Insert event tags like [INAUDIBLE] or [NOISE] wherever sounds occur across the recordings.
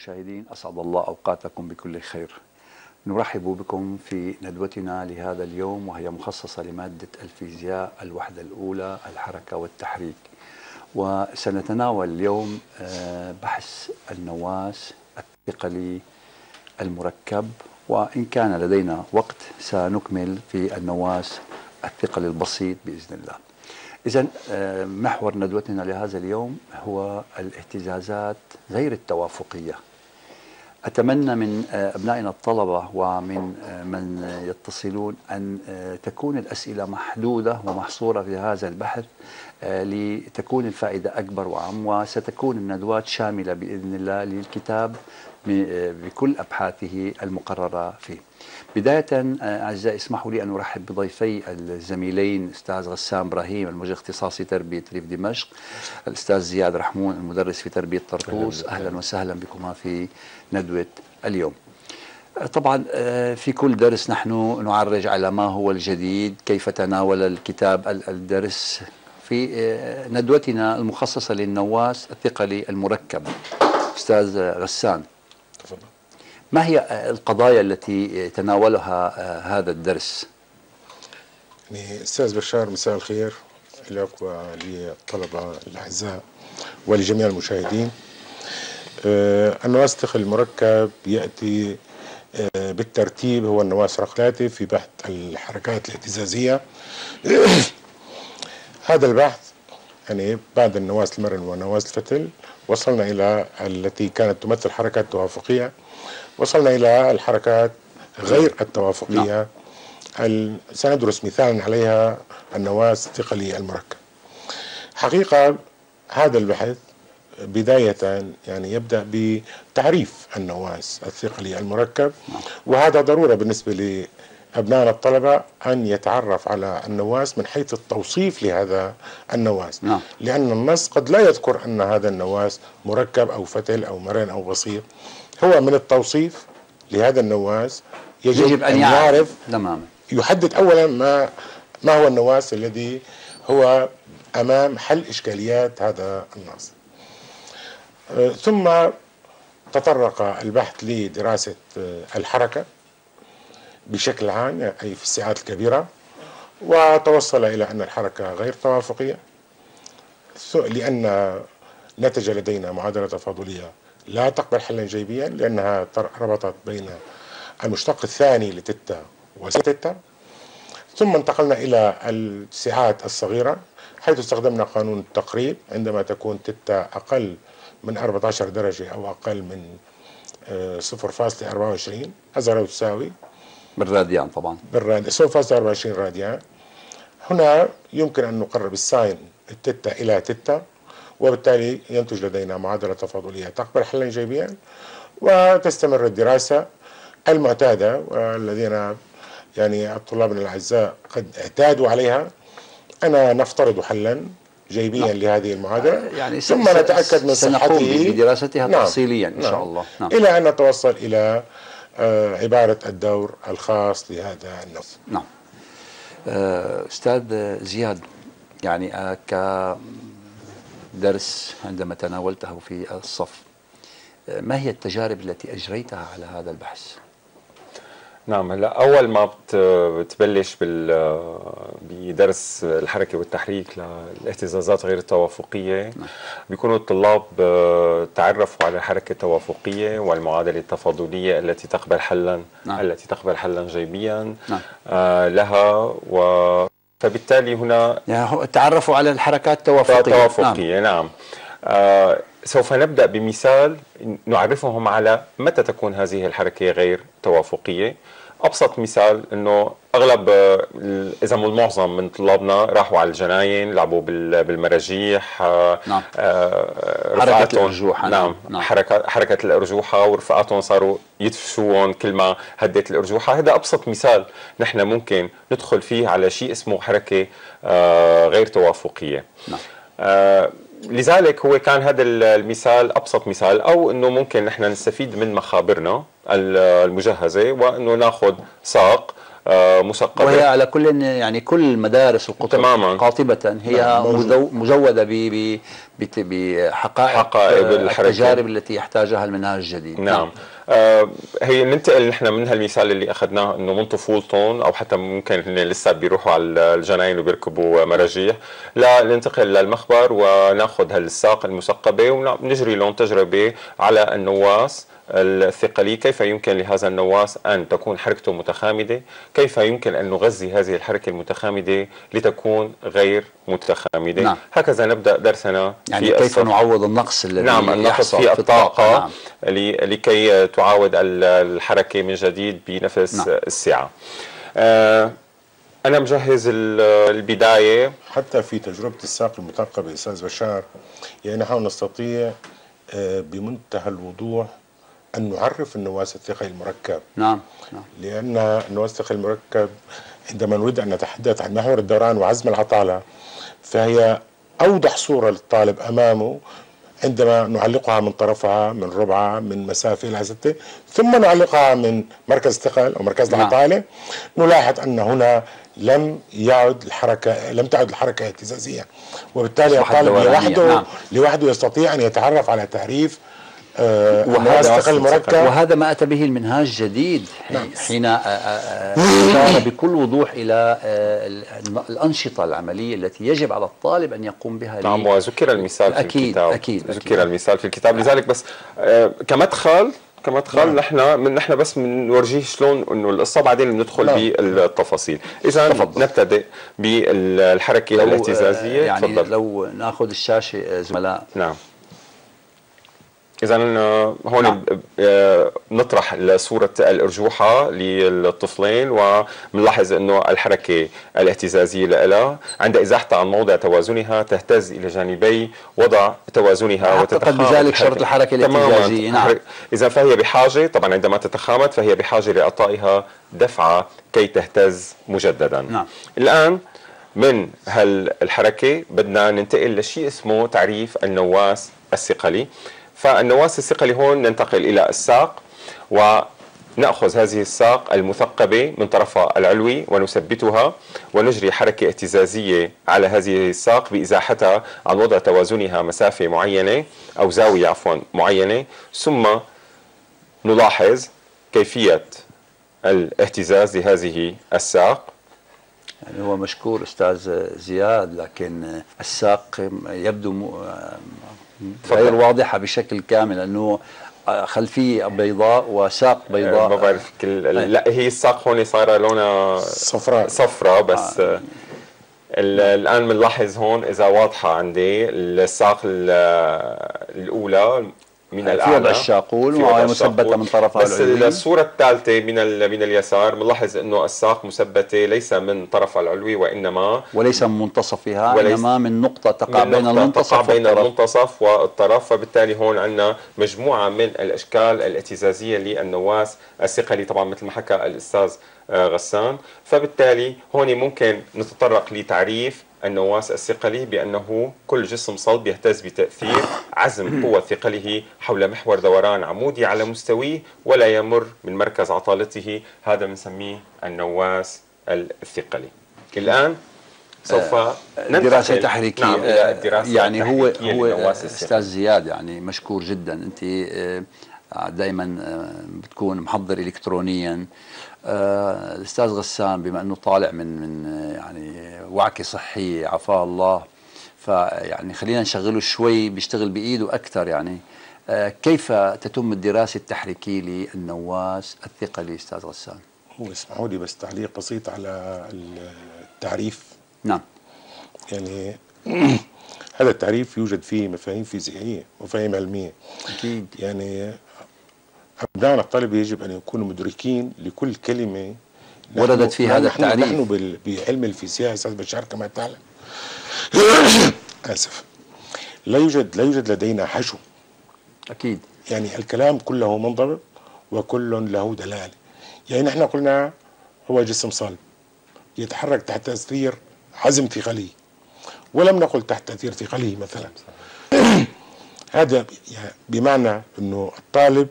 المشاهدين أسعد الله أوقاتكم بكل خير. نرحب بكم في ندوتنا لهذا اليوم وهي مخصصة لمادة الفيزياء الوحدة الأولى الحركة والتحريك. وسنتناول اليوم آه، بحث النواس الثقلي المركب وإن كان لدينا وقت سنكمل في النواس الثقل البسيط بإذن الله. إذا آه، محور ندوتنا لهذا اليوم هو الاهتزازات غير التوافقية. أتمنى من آه، أبنائنا الطلبة ومن آه، من يتصلون أن تكون الأسئلة محدودة ومحصورة في هذا البحث لتكون الفائدة أكبر وأعم وستكون الندوات شاملة بإذن الله للكتاب بكل أبحاثه المقررة فيه. بداية آه، أعزائي اسمحوا لي أن أرحب بضيفي الزميلين أستاذ غسان إبراهيم الموجه اختصاصي تربية ريف دمشق الأستاذ زياد رحمون المدرس في تربية طرطوس. أهلا وسهلا. بكما في ندوة اليوم. آه، طبعا آه، في كل درس نحن نعرج على ما هو الجديد كيف تناول الكتاب الدرس في ندوتنا المخصصة للنواس الثقلي المركب. أستاذ غسان. ما هي القضايا التي تناولها هذا الدرس؟ يعني أستاذ بشار مساء الخير لك وللطلبه الأعزاء ولجميع المشاهدين. آه، النواس المركب يأتي آه، بالترتيب هو النواس رقم ثلاثة في بحث الحركات الاهتزازية [COUGHS] هذا البحث يعني بعد النواس المرن ونواس الفتل وصلنا إلى التي كانت تمثل حركات توافقية وصلنا إلى الحركات غير التوافقية نعم. سندرس مثالا عليها النواة الثقلي المركب حقيقة هذا البحث بداية يعني يبدأ بتعريف النواس الثقلي المركب نعم. وهذا ضرورة بالنسبة لأبنائنا الطلبة أن يتعرف على النواس من حيث التوصيف لهذا النواس نعم. لأن النص قد لا يذكر أن هذا النواس مركب أو فتل أو مرن أو بسيط هو من التوصيف لهذا النواس. يجب, يجب أن, أن يعرف. تماما. يحدد أولا ما ما هو النواس الذي هو أمام حل إشكاليات هذا النص آه، ثم تطرق البحث لدراسة آه، الحركة بشكل عام أي في الساعات الكبيرة وتوصل إلى أن الحركة غير توافقية لأن نتج لدينا معادلة تفاضلية لا تقبل حلا جيبيا لأنها ربطت بين المشتق الثاني لتتا وستتا ثم انتقلنا إلى الساعات الصغيرة حيث استخدمنا قانون التقريب. عندما تكون تتا أقل من 14 درجة أو أقل من 0.24 آه، هذا لو تساوي بالراديان طبعا. بالراديان 0.24 راديان. هنا يمكن أن نقرب الساين التتا إلى تتا وبالتالي ينتج لدينا معادلة تفاضلية تقبل حلا إيجابيا وتستمر الدراسة المعتادة والذين يعني الطلاب الأعزاء قد اعتادوا عليها أنا نفترض حلا جيبيا نعم. لهذه المعادلة آه، يعني ثم نتأكد من صحته بدراستها نعم. تفصيليا إن نعم. شاء الله نعم. إلى أن نتوصل إلى آه، عبارة الدور الخاص لهذا النص نعم آه، أستاذ زياد يعني ك درس عندما تناولته في الصف ما هي التجارب التي أجريتها على هذا البحث؟ نعم هلا أول ما بتبلش بدرس الحركة والتحريك للاهتزازات غير التوافقية نعم. بيكونوا الطلاب آه، تعرفوا على الحركه التوافقيه والمعادلة التفاضلية التي تقبل حلا نعم. التي تقبل حلا جيبيا نعم. آه، لها و فبالتالي هنا يعني تعرفوا على الحركات التوافقية. التوافقية نعم, نعم. آه سوف نبدأ بمثال نعرفهم على متى تكون هذه الحركة غير توافقية. أبسط مثال إنه أغلب آه، إذا مو المعظم من طلابنا راحوا على الجناين لعبوا بالمراجيح آه، نعم آه حركة الارجوحه نعم, نعم. نعم. حركة حركة الأرجوحة ورفقاتهم صاروا يدفشوهم كل ما هدت الأرجوحة هذا أبسط مثال نحن ممكن ندخل فيه على شيء اسمه حركة غير توافقية نعم لذلك هو كان هذا المثال أبسط مثال أو إنه ممكن نحن نستفيد من مخابرنا المجهزة وإنه نأخذ ساق آه، مثقفه وهي على كل يعني كل المدارس القطب تماما. قاطبة هي نعم. مزودة بحقائق حقائق آه،. التجارب التي يحتاجها المنهاج الجديد. نعم. آه هي ننتقل نحن من هالمثال اللي أخذناه إنه من طفولتهم أو حتى ممكن هن لسه بيروحوا على الجناين وبيركبوا مراجيح لا ننتقل للمخبر ونأخذ هالساق المثقبه ونجري لهم تجربة على النواس. الثقلي كيف يمكن لهذا النواس أن تكون حركته متخامدة كيف يمكن أن نغذي هذه الحركة المتخامدة لتكون غير متخامدة نعم. هكذا نبدأ درسنا يعني في كيف الصف. نعوض النقص الذي نعم النقص في الطاقة نعم. لي- لكي تعاود ال- الحركة من جديد بنفس نعم. السعة آه، أنا مجهز ال- البداية حتى في تجربة الساق المثقبة أستاذ بشار يعني نحن نستطيع آه، بمنتهى الوضوح أن نعرف النواس الثقل المركب نعم نعم لأن النواس الثقل المركب عندما نريد أن نتحدث عن محور الدوران وعزم العطالة فهي أوضح صورة للطالب أمامه عندما نعلقها من طرفها من ربعها من مسافة إلى ستة ثم نعلقها من مركز الثقل أو مركز نعم. العطالة نلاحظ أن هنا لم يعد الحركة لم تعد الحركة اهتزازية وبالتالي الطالب. لوحده نعم. لوحده يستطيع أن يتعرف على تعريف وهذا الثقل المركب وهذا ما أتى به المنهاج الجديد نعم. حين آه، آه، آه، اشار بكل وضوح إلى آه، ال- الأنشطة العملية التي يجب على الطالب أن يقوم بها نعم وذكر المثال في أكيد، الكتاب أكيد، ذكر. المثال في الكتاب لذلك بس آه، كمدخل كمدخل نعم. نحن من نحن بس بنورجيه شلون إنه القصة بعدين بندخل نعم. بالتفاصيل اذا. نبتدئ بالحركة لو، آه، الاهتزازية يعني تفضل لو ناخذ الشاشة آه، زملاء نعم إذا هون نعم. ب- آه، نطرح صورة الأرجوحة للطفلين وبنلاحظ أنه الحركة الاهتزازية لها عند إزاحتها عن موضع توازنها تهتز إلى جانبي وضع توازنها وتتخامد بذلك شرط الحركة تماماً. الاهتزازية، نعم. إذا فهي بحاجة طبعا عندما تتخامد فهي بحاجة لإعطائها دفعة كي تهتز مجددا نعم. الآن من هالحركة بدنا ننتقل لشيء اسمه تعريف النواس الثقلي فالنواس الثقلي هون ننتقل إلى الساق ونأخذ هذه الساق المثقبة من طرفها العلوي ونثبتها ونجري حركة اهتزازية على هذه الساق بإزاحتها عن وضع توازنها مسافة معينة أو زاوية عفوا معينة. ثم نلاحظ كيفية الاهتزاز لهذه الساق. يعني هو مشكور أستاذ زياد لكن الساق يبدو غير تفضل. واضحة بشكل كامل أنه خلفية بيضاء وساق ما بيضاء بعرف كل لا هي الساق هون صايرة لونها صفراء صفراء بس آه. ال- الآن بنلاحظ هون إذا واضحة عندي الساق ال- الأولى من الأعلى الشاقول في وضع وهي مثبتة الشاقول. من طرفها بس العلوي. الصورة الثالثة من من اليسار بنلاحظ إنه الساق مثبتة ليس من طرفها العلوي وإنما وليس من منتصفها وليس- إنما من نقطة تقع من بين نقطة المنتصف تقع بين والطرف المنتصف والطرف فبالتالي هون عندنا مجموعة من الأشكال الاهتزازية للنواس الثقلي طبعا مثل ما حكى الأستاذ آه، غسان فبالتالي هون ممكن نتطرق لتعريف النواس الثقلي بأنه كل جسم صلب يهتز بتأثير عزم [CLEARS THROAT] قوة ثقله حول محور دوران عمودي على مستويه ولا يمر من مركز عطالته هذا بنسميه النواس الثقلي. الآن سوف ننتقل دراسة تحريكية. نعم إلى الدراسة يعني هو هو الثقلي. أستاذ زياد يعني مشكور جدا. أنت دائما بتكون محضر الكترونيا. آه، الأستاذ غسان بما أنه طالع من من آه، يعني وعكة صحية عافاه الله فيعني خلينا نشغله شوي بيشتغل بإيده أكثر يعني. آه، كيف تتم الدراسة التحريكية للنواس الثقلي أستاذ غسان؟ هو اسمحوا لي بس تعليق بسيط على التعريف. نعم. يعني [CLEARS THROAT] هذا التعريف يوجد فيه مفاهيم فيزيائية ومفاهيم علمية. أكيد. يعني أبنائنا الطلبة يجب أن يكونوا مدركين لكل كلمة. وردت في هذا نحن التعريف. نحن بعلم الفيزياء أستاذ بشار كما تعلم. [COUGHS] آسف. لا يوجد لا يوجد لدينا حشو. أكيد. يعني الكلام كله منضبط وكل له دلالة يعني نحن قلنا هو جسم صلب يتحرك تحت تأثير عزم ثقلي ولم نقل تحت تأثير ثقلي مثلا. [COUGHS] هذا يعني بمعنى أنه الطالب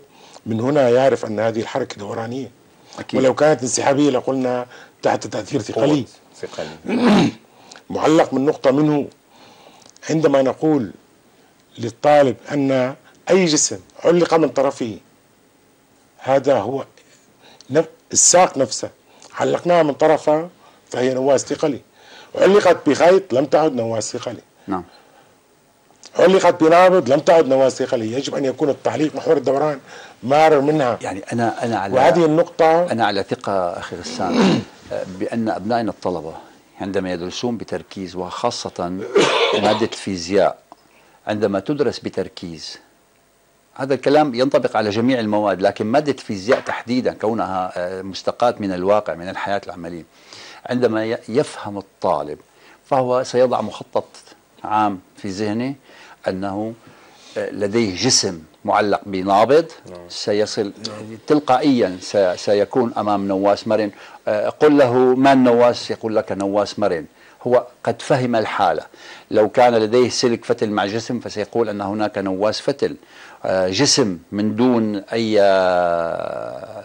من هنا يعرف أن هذه الحركة دورانية. أكيد. ولو كانت انسحابية لقلنا تحت تأثير ثقلي. ثقلي. [CLEARS THROAT] معلق من نقطة منه عندما نقول للطالب أن أي جسم علق من طرفه هذا هو الساق نفسها علقناها من طرفها فهي نواة ثقلي. علقت بخيط لم تعد نواة ثقلي. نعم. علقت بنابض لم تعد نواة ثقلي يجب أن يكون التعليق محور الدوران مارر منها. يعني أنا أنا على وهذه النقطة أنا على ثقة أخي غسان [CLEARS THROAT] بأن ابنائنا الطلبة عندما يدرسون بتركيز وخاصة مادة الفيزياء عندما تدرس بتركيز هذا الكلام ينطبق على جميع المواد لكن مادة الفيزياء تحديدا كونها آه، مستقاة من الواقع من الحياة العملية. عندما يفهم الطالب فهو سيضع مخطط عام في ذهنه أنه آه، لديه جسم معلق بنابض سيصل تلقائيا س- سيكون أمام نواس مرن. آه، قل له ما النواس؟ يقول لك نواس مرن. هو قد فهم الحالة. لو كان لديه سلك فتل مع جسم فسيقول أن هناك نواس فتل. آه، جسم من دون أي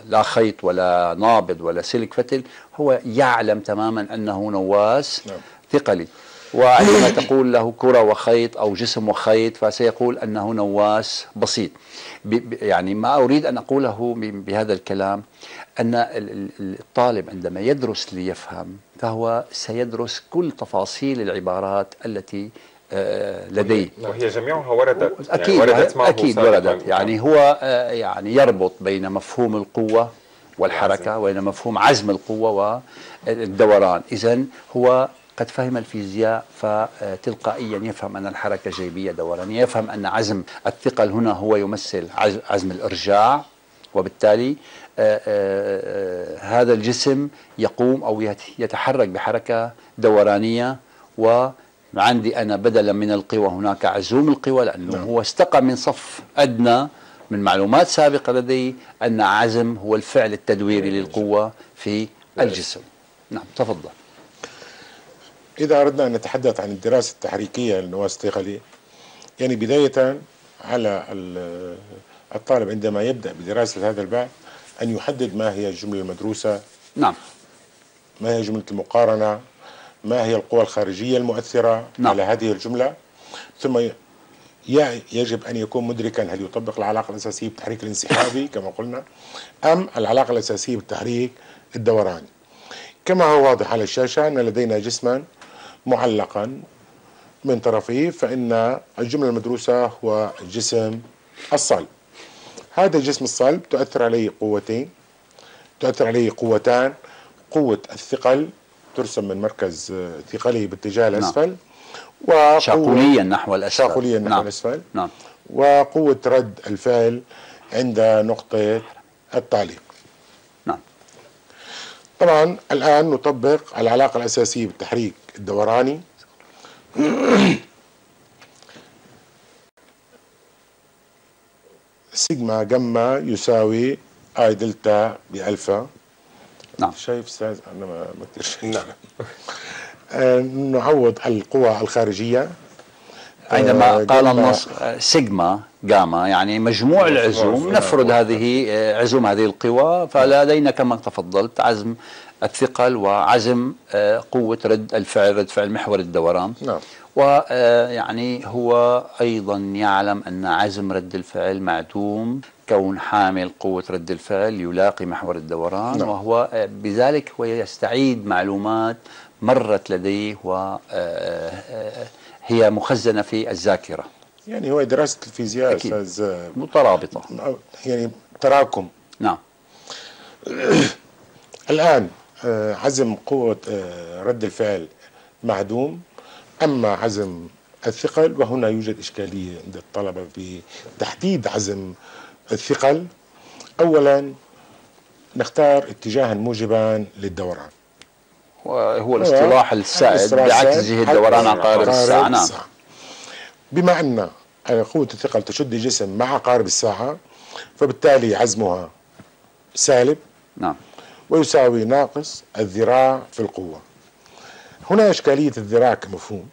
لا خيط ولا نابض ولا سلك فتل هو يعلم تماما أنه نواس نعم. ثقلي. وعندما تقول له كرة وخيط أو جسم وخيط فسيقول أنه نواس بسيط. يعني ما أريد أن أقوله بهذا الكلام أن ال- ال- الطالب عندما يدرس ليفهم فهو سيدرس كل تفاصيل العبارات التي آه، لديه. وهي جميعها وردت. أكيد يعني وردت معه أكيد سابقاً. وردت. يعني هو آه، يعني يربط بين مفهوم القوة والحركة وبين مفهوم عزم القوة والدوران. اذا هو قد فهم الفيزياء فتلقائيا يفهم أن الحركة جيبية دورانية يفهم أن عزم الثقل هنا هو يمثل عز- عزم الإرجاع وبالتالي آه، آه، آه، هذا الجسم يقوم أو يت- يتحرك بحركة دورانية وعندي أنا بدلا من القوى هناك عزوم القوى لأنه نعم. هو استقى من صف أدنى من معلومات سابقة لدي أن عزم هو الفعل التدويري للقوة في الجسم. نعم تفضل. إذا أردنا أن نتحدث عن الدراسة التحريكية للنواة الثقلي يعني بداية على ال- الطالب عندما يبدأ بدراسة هذا البحث أن يحدد ما هي الجملة المدروسة نعم ما هي جملة المقارنة ما هي القوى الخارجية المؤثرة نعم. على هذه الجملة ثم يجب أن يكون مدركا هل يطبق العلاقة الأساسية بالتحريك الانسحابي [COUGHS] كما قلنا أم العلاقة الأساسية بالتحريك الدوراني كما هو واضح على الشاشة أن لدينا جسما معلقا من طرفيه فإن الجملة المدروسة هو الجسم الصلب. هذا الجسم الصلب تؤثر عليه قوتين تؤثر عليه قوتان. قوة الثقل ترسم من مركز ثقله باتجاه الأسفل وقوة شاقوليا نحو الأسفل. شاقوليا نحو نعم. الأسفل نعم. وقوة رد الفعل عند نقطة التعليق. نعم. طبعا الآن نطبق العلاقة الأساسية بالتحريك. الدوراني. سيجما جاما يساوي اي دلتا بألفا. نعم. شايف أستاذ أنا ما كثير شايف آه، نعوض القوى الخارجية. عندما آه، قال النص آه، سيجما جاما يعني مجموع العزوم. نفرض هذه آه، عزوم هذه القوى فلدينا كما تفضلت عزم الثقل وعزم قوة رد الفعل رد فعل محور الدوران نعم ويعني هو أيضا يعلم أن عزم رد الفعل معدوم كون حامل قوة رد الفعل يلاقي محور الدوران نعم. وهو بذلك هو يستعيد معلومات مرت لديه وهي مخزنة في الذاكرة. يعني هو دراسة الفيزياء أكيد. آه، مترابطة. يعني تراكم. نعم. [COUGHS] الآن آه، عزم قوة آه، رد الفعل معدوم أما عزم الثقل وهنا يوجد إشكالية عند الطلبة في تحديد عزم الثقل. أولا نختار اتجاها موجبا للدوران. وهو الاصطلاح السائد الاصطلاح بعكس السائد جهة دوران عقارب عقارب الساعة نعم. بما أن قوة الثقل تشد الجسم مع عقارب الساعة فبالتالي عزمها سالب نعم. ويساوي ناقص الذراع في القوة. هنا إشكالية الذراع كمفهوم.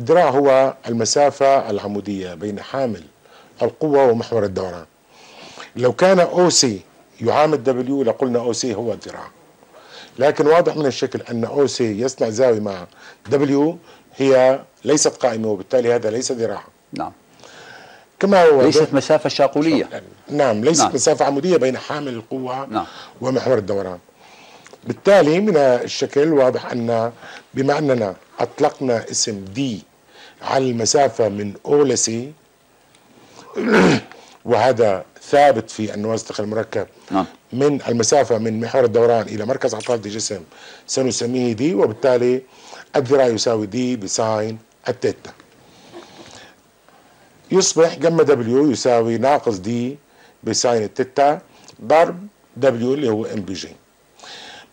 الذراع هو المسافة العمودية بين حامل القوة ومحور الدوران. لو كان OC يعامد W لقلنا OC هو الذراع. لكن واضح من الشكل أن OC يصنع زاوية مع دبليو هي ليست قائمة وبالتالي هذا ليس ذراعا نعم كما هو ليست مسافة شاقولية نعم ليست نعم. مسافة عمودية بين حامل القوة نعم. ومحور الدوران بالتالي من الشكل واضح أن بما أننا أطلقنا اسم دي على المسافة من أو لسي [CLEARS THROAT] وهذا ثابت في النواسق المركب نعم. من المسافة من محور الدوران إلى مركز عطارة الجسم سنسميه d وبالتالي الذراع يساوي d ب sine ال theta يصبح gamma W يساوي ناقص d ب sine ال theta ضرب W اللي هو m ب g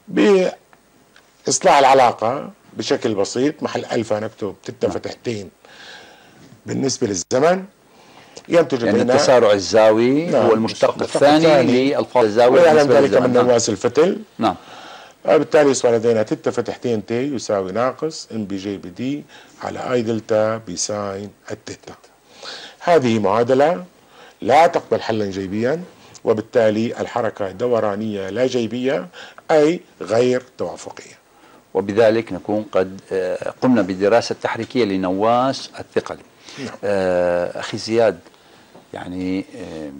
بإصلاح العلاقة بشكل بسيط محل ألفا نكتب تيتا فتحتين بالنسبة للزمن ينتج يعني لدينا التسارع الزاوي نعم، هو المشتق الثاني. للفاصلة الزاوية ويعلم ذلك. من نعم. نواس الفتل نعم بالتالي يصبح لدينا تيتا فتحتين t يساوي ناقص m ب g ب d على I delta ب sine ال theta هذه معادلة لا تقبل حلا جيبيا وبالتالي الحركة دورانية لا جيبية أي غير توافقية وبذلك نكون قد آه، قمنا بدراسة تحريكية لنواس الثقل آه، أخي زياد يعني آه،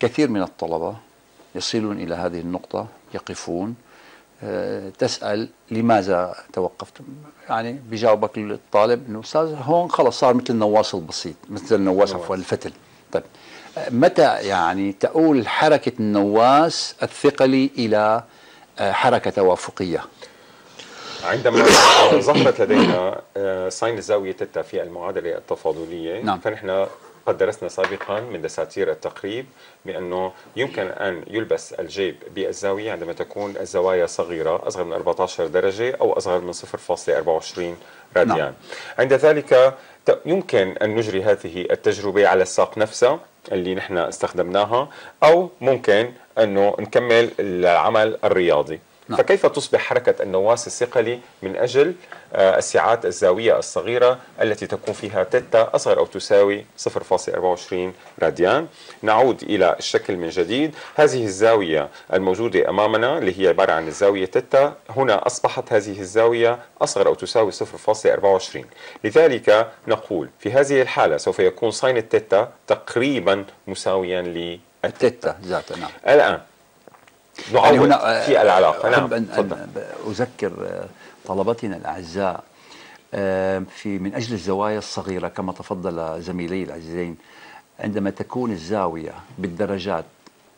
كثير من الطلبة يصلون إلى هذه النقطة يقفون. آه، تسأل لماذا توقفتم يعني بيجاوبك الطالب أنه أستاذ هون خلص صار مثل النواس البسيط مثل النواس عفوا الفتل طيب آه، متى يعني تؤول حركة النواس الثقلي إلى آه، حركة توافقية؟ عندما [COUGHS] ظهرت لدينا آه، ساين الزاوية تتا في المعادلة التفاضلية نعم. فنحن قد درسنا سابقا من دساتير التقريب بأنه يمكن أن يلبس الجيب بالزاوية عندما تكون الزوايا صغيرة أصغر من 14 درجة أو أصغر من 0.24 راديان نعم. عند ذلك يمكن أن نجري هذه التجربة على الساق نفسها اللي نحن استخدمناها أو ممكن أنه نكمل العمل الرياضي نعم. فكيف تصبح حركة النواس الثقلي من أجل آه، السعات الزاوية الصغيرة التي تكون فيها تيتا أصغر أو تساوي 0.24 راديان؟ نعود إلى الشكل من جديد. هذه الزاوية الموجودة أمامنا اللي هي عبارة عن الزاوية تيتا هنا أصبحت هذه الزاوية أصغر أو تساوي 0.24 لذلك نقول في هذه الحالة سوف يكون sine ال theta تقريبا مساويا للتيتا. ذاتها نعم. الآن يعني هنا آه، في العلاقة نعم أحب أن. أن أذكر آه، طلبتنا الأعزاء آه، في من أجل الزوايا الصغيرة كما تفضل زميلي العزيزين عندما تكون الزاوية بالدرجات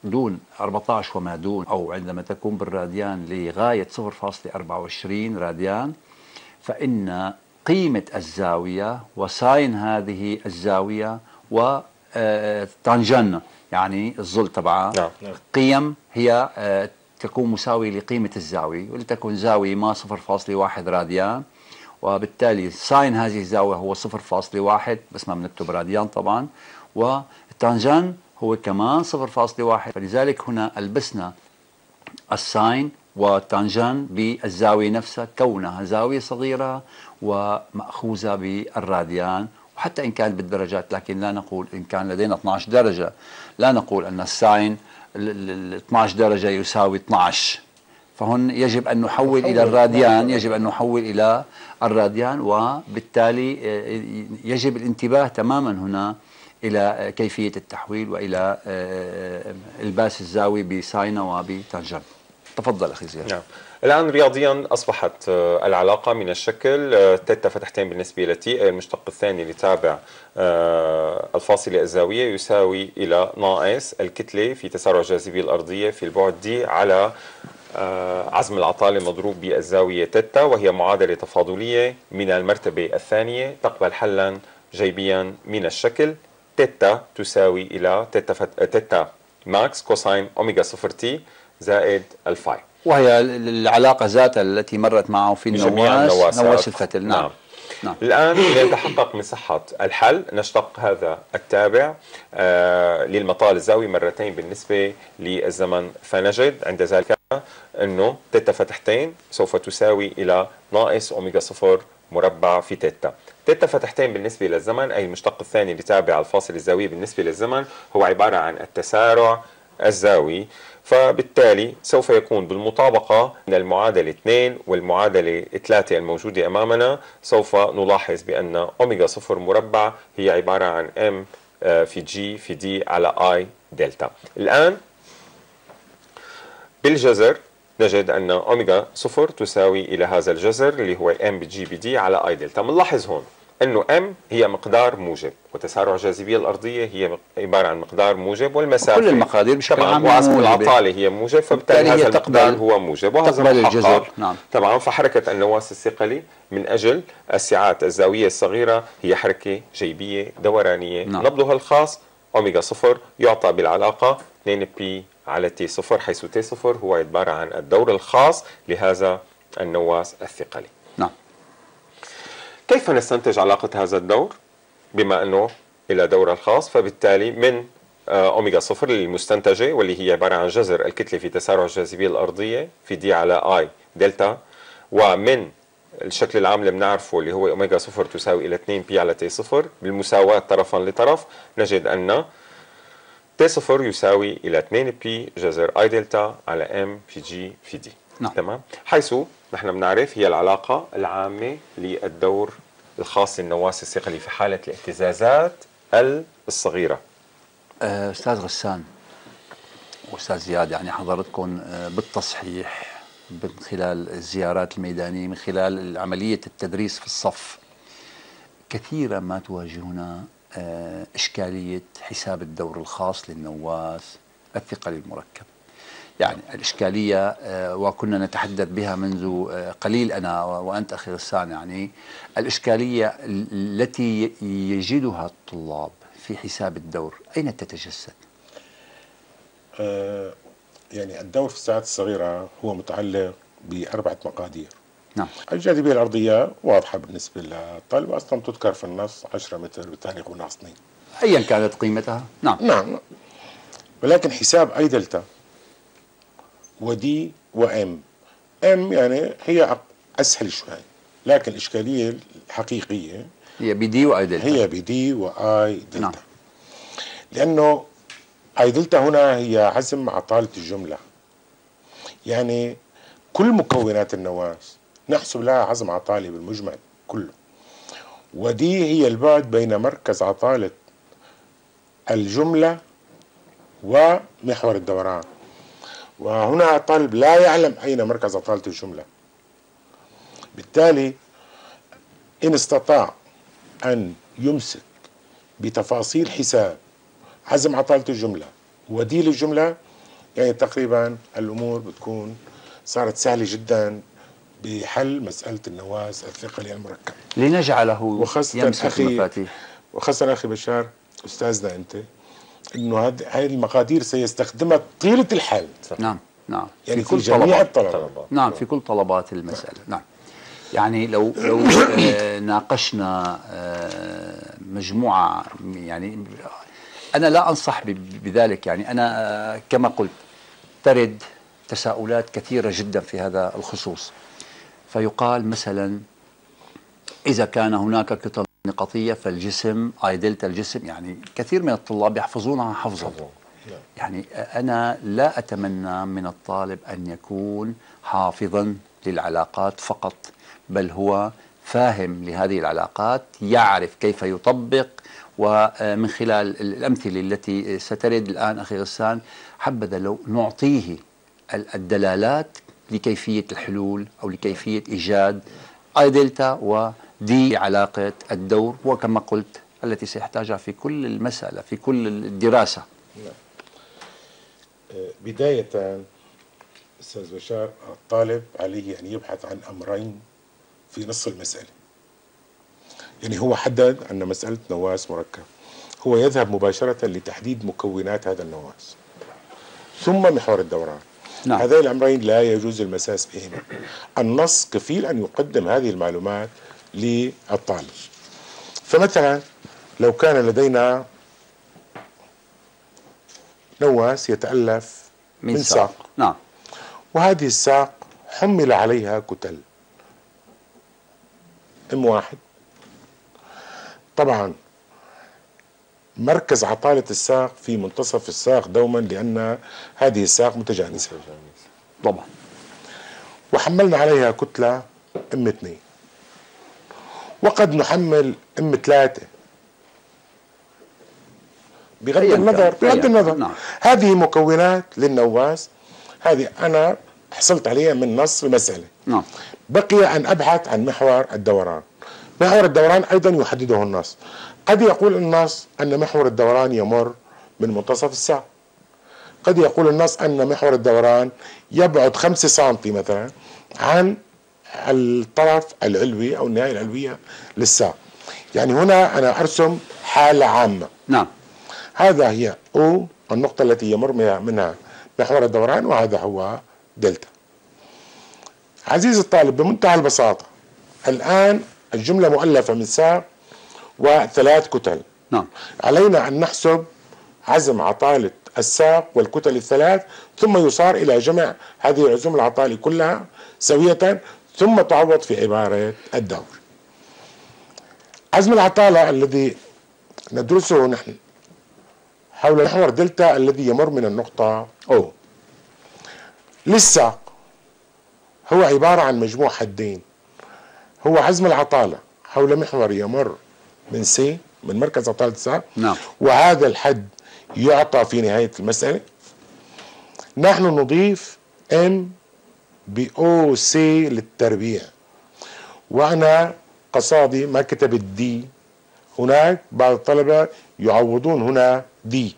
دون 14 وما دون أو عندما تكون بالراديان لغاية 0.24 راديان فإن قيمة الزاوية وساين هذه الزاوية وتانجن يعني الظل تبعها. نعم. قيم هي آه، تكون مساوية لقيمة الزاوية ولتكن زاوية ما 0.1 راديان. وبالتالي sine هذه الزاوية هو 0.1 بس ما بنكتب راديان طبعا. وال tangent هو كمان 0.1 فلذلك هنا ألبسنا ال sine وال tangent بالزاوية نفسها كونها زاوية صغيرة ومأخوذة بالراديان وحتى إن كانت بالدرجات لكن لا نقول إن كان لدينا 12 درجة. لا نقول أن ال sine ال- ال ال 12 درجة يساوي 12 فهون يجب أن نحول إلى الراديان يجب أن نحول إلى الراديان وبالتالي آه، يجب الانتباه تماما هنا إلى آه، كيفية التحويل وإلى آه، إلباس الزاوية ب sine ها وب tangent تفضل أخي زياد. نعم. الآن رياضيا أصبحت آه، العلاقة من الشكل آه، تيتا فتحتين بالنسبة ل t أي المشتق الثاني اللي تابع آه، الفاصلة الزاوية يساوي إلى ناقص الكتلة في تسارع الجاذبية الأرضية في البعد d على آه، عزم العطالة مضروب بالزاوية تيتا وهي معادلة تفاضلية من المرتبة الثانية تقبل حلا جيبيا من الشكل. تيتا تساوي إلى تيتا, فت... theta max cosine omega صفر t زائد ال phi. وهي ال- العلاقة ذاتها التي مرت معه في النواس. نواس الفتل نعم, نعم. نعم. الآن لنتحقق من صحة الحل نشتق هذا التابع آه للمطال الزاوي مرتين بالنسبة للزمن فنجد عند ذلك أنه تيتا فتحتين سوف تساوي إلى ناقص أوميغا صفر مربع في تيتا تيتا فتحتين بالنسبة للزمن أي المشتق الثاني اللي تابع الفاصل الزاوية بالنسبة للزمن هو عبارة عن التسارع الزاوي فبالتالي سوف يكون بالمطابقة من المعادلة 2 والمعادلة 3 الموجودة أمامنا سوف نلاحظ بأن أوميغا صفر مربع هي عبارة عن M آه، في g في d على I delta. الآن بالجذر نجد أن اوميجا صفر تساوي إلى هذا الجذر اللي هو m ب g ب d على I delta. بنلاحظ هون أنه m هي مقدار موجب وتسارع الجاذبية الأرضية هي عبارة عن مقدار موجب والمسافة كل المقادير بشكل عام وعزم موجبة. العطاله هي موجب فبالتالي بالتالي هي هذا المقدار هو موجب وهذا تقبل. الجذر، نعم. طبعا فحركة النواس الثقلي من أجل السعات الزاوية الصغيرة هي حركة جيبية دورانية نعم. نبضها الخاص اوميجا صفر يعطى بالعلاقة 2 pi على T صفر حيث T صفر هو عبارة عن الدور الخاص لهذا النواس الثقلي كيف نستنتج علاقة هذا الدور؟ بما أنه إلى دور الخاص فبالتالي من آه، أوميجا صفر المستنتجة واللي هي عبارة عن جذر الكتلة في تسارع الجاذبية الأرضية في d على I دلتا ومن الشكل العام اللي بنعرفه اللي هو أوميجا صفر تساوي إلى 2 بي على تي صفر بالمساواة طرفا لطرف نجد أن تي صفر يساوي إلى 2 بي جذر آي دلتا على ام في جي في دي نعم. تمام حيث نحن بنعرف هي العلاقة العامة للدور الخاص للنواس الثقلي في حالة الاهتزازات الصغيرة. آه، أستاذ غسان وأستاذ زياد يعني حضرتكم آه، بالتصحيح من خلال الزيارات الميدانية من خلال عملية التدريس في الصف كثيرا ما تواجهنا آه، إشكالية حساب الدور الخاص للنواس الثقلي المركب. يعني الإشكالية آه، وكنا نتحدث بها منذ آه، قليل أنا وأنت أخي غسان يعني. الإشكالية التي يجدها الطلاب في حساب الدور أين تتجسد؟ آه، يعني الدور في الساعات الصغيرة هو متعلق بأربعة مقادير. نعم. الجاذبية الأرضية واضحة بالنسبة للطالب أصلا تذكر في النص 10 متر بالتالي يكون ناقص 2 أيا كانت قيمتها؟ نعم. نعم. ولكن حساب أي دلتا ودي وام ام يعني هي أسهل شوي لكن الإشكالية الحقيقية هي بدي وآي دلتا هي بدي واي دلتا نعم. لأنه اي دلتا هنا هي عزم عطالة الجملة. يعني كل مكونات النواس نحسب لها عزم عطالي بالمجمل كله. ودي هي البعد بين مركز عطالة الجملة ومحور الدوران. وهنا الطالب لا يعلم أين مركز عطالة الجملة. بالتالي إن استطاع أن يمسك بتفاصيل حساب عزم عطالة الجملة وديل الجملة يعني تقريبا الأمور بتكون صارت سهلة جدا بحل مسألة النواس الثقلي المركب لنجعله وخاصة يمسك أخي المفاتيح وخاصة أخي بشار أستاذنا أنت إنه هذه المقادير سيستخدمها طيلة الحل نعم نعم. يعني في في كل جميع طلبات. الطلبات. طلبات. نعم في كل طلبات المسألة. نعم. يعني لو لو آه، ناقشنا آه، مجموعة يعني أنا لا أنصح ب- بذلك. يعني أنا آه، كما قلت ترد تساؤلات كثيرة جدا في هذا الخصوص. فيقال مثلا إذا كان هناك كتل نقطية فالجسم اي دلتا الجسم يعني كثير من الطلاب يحفظونها حفظا يعني أنا لا أتمنى من الطالب أن يكون حافظا للعلاقات فقط بل هو فاهم لهذه العلاقات يعرف كيف يطبق ومن خلال الأمثلة التي سترد الآن أخي غسان حبذا لو نعطيه ال- الدلالات لكيفية الحلول أو لكيفية إيجاد اي دلتا ودي علاقة الدور وكما قلت التي سيحتاجها في كل المسألة في كل الدراسة. بداية أستاذ بشار الطالب عليه أن يبحث عن أمرين في نص المسألة. يعني هو حدد أن مسألة نواس مركب. هو يذهب مباشرة لتحديد مكونات هذا النواس ثم محور الدوران. نعم. هذين الأمرين لا يجوز المساس بهما. النص كفيل أن يقدم هذه المعلومات للطالب. فمثلا لو كان لدينا نواس يتألف من, ساق. نعم. وهذه الساق حمل عليها كتل. ام واحد. طبعا مركز عطالة الساق في منتصف الساق دوما لأن هذه الساق متجانسة. طبعا. وحملنا عليها كتلة ام اثنين. وقد نحمل ام ثلاثة. بغض. النظر بغض. النظر. نعم. هذه مكونات للنواس. هذه أنا حصلت عليها من نص المساله نعم. بقي أن أبحث عن محور الدوران. محور الدوران أيضا يحدده النص. قد يقول النص أن محور الدوران يمر من منتصف الساق قد يقول النص أن محور الدوران يبعد 5 سم مثلا عن الطرف العلوي أو النهاية العلوية للساق يعني هنا أنا أرسم حالة عامة. نعم. هذا هي أو النقطة التي يمر منها- محور الدوران وهذا هو دلتا. عزيزي الطالب بمنتهى البساطة الآن الجملة مؤلفة من ساق وثلاث كتل. نعم. علينا أن نحسب عزم عطالة الساق والكتل الثلاث ثم يصار إلى جمع هذه العزوم العطالة كلها سوية ثم تعوض في عبارة الدور. عزم العطالة الذي ندرسه نحن حول محور دلتا الذي يمر من النقطة أو. للساق هو عبارة عن مجموع حدين. هو عزم العطالة حول محور يمر من سي من مركز عطالة الساق. نعم. وهذا الحد يعطى في نهاية المسألة. نحن نضيف ام ب أو سي للتربيع. وأنا قصدي ما كتبت دي هناك بعض الطلبة يعوضون هنا دي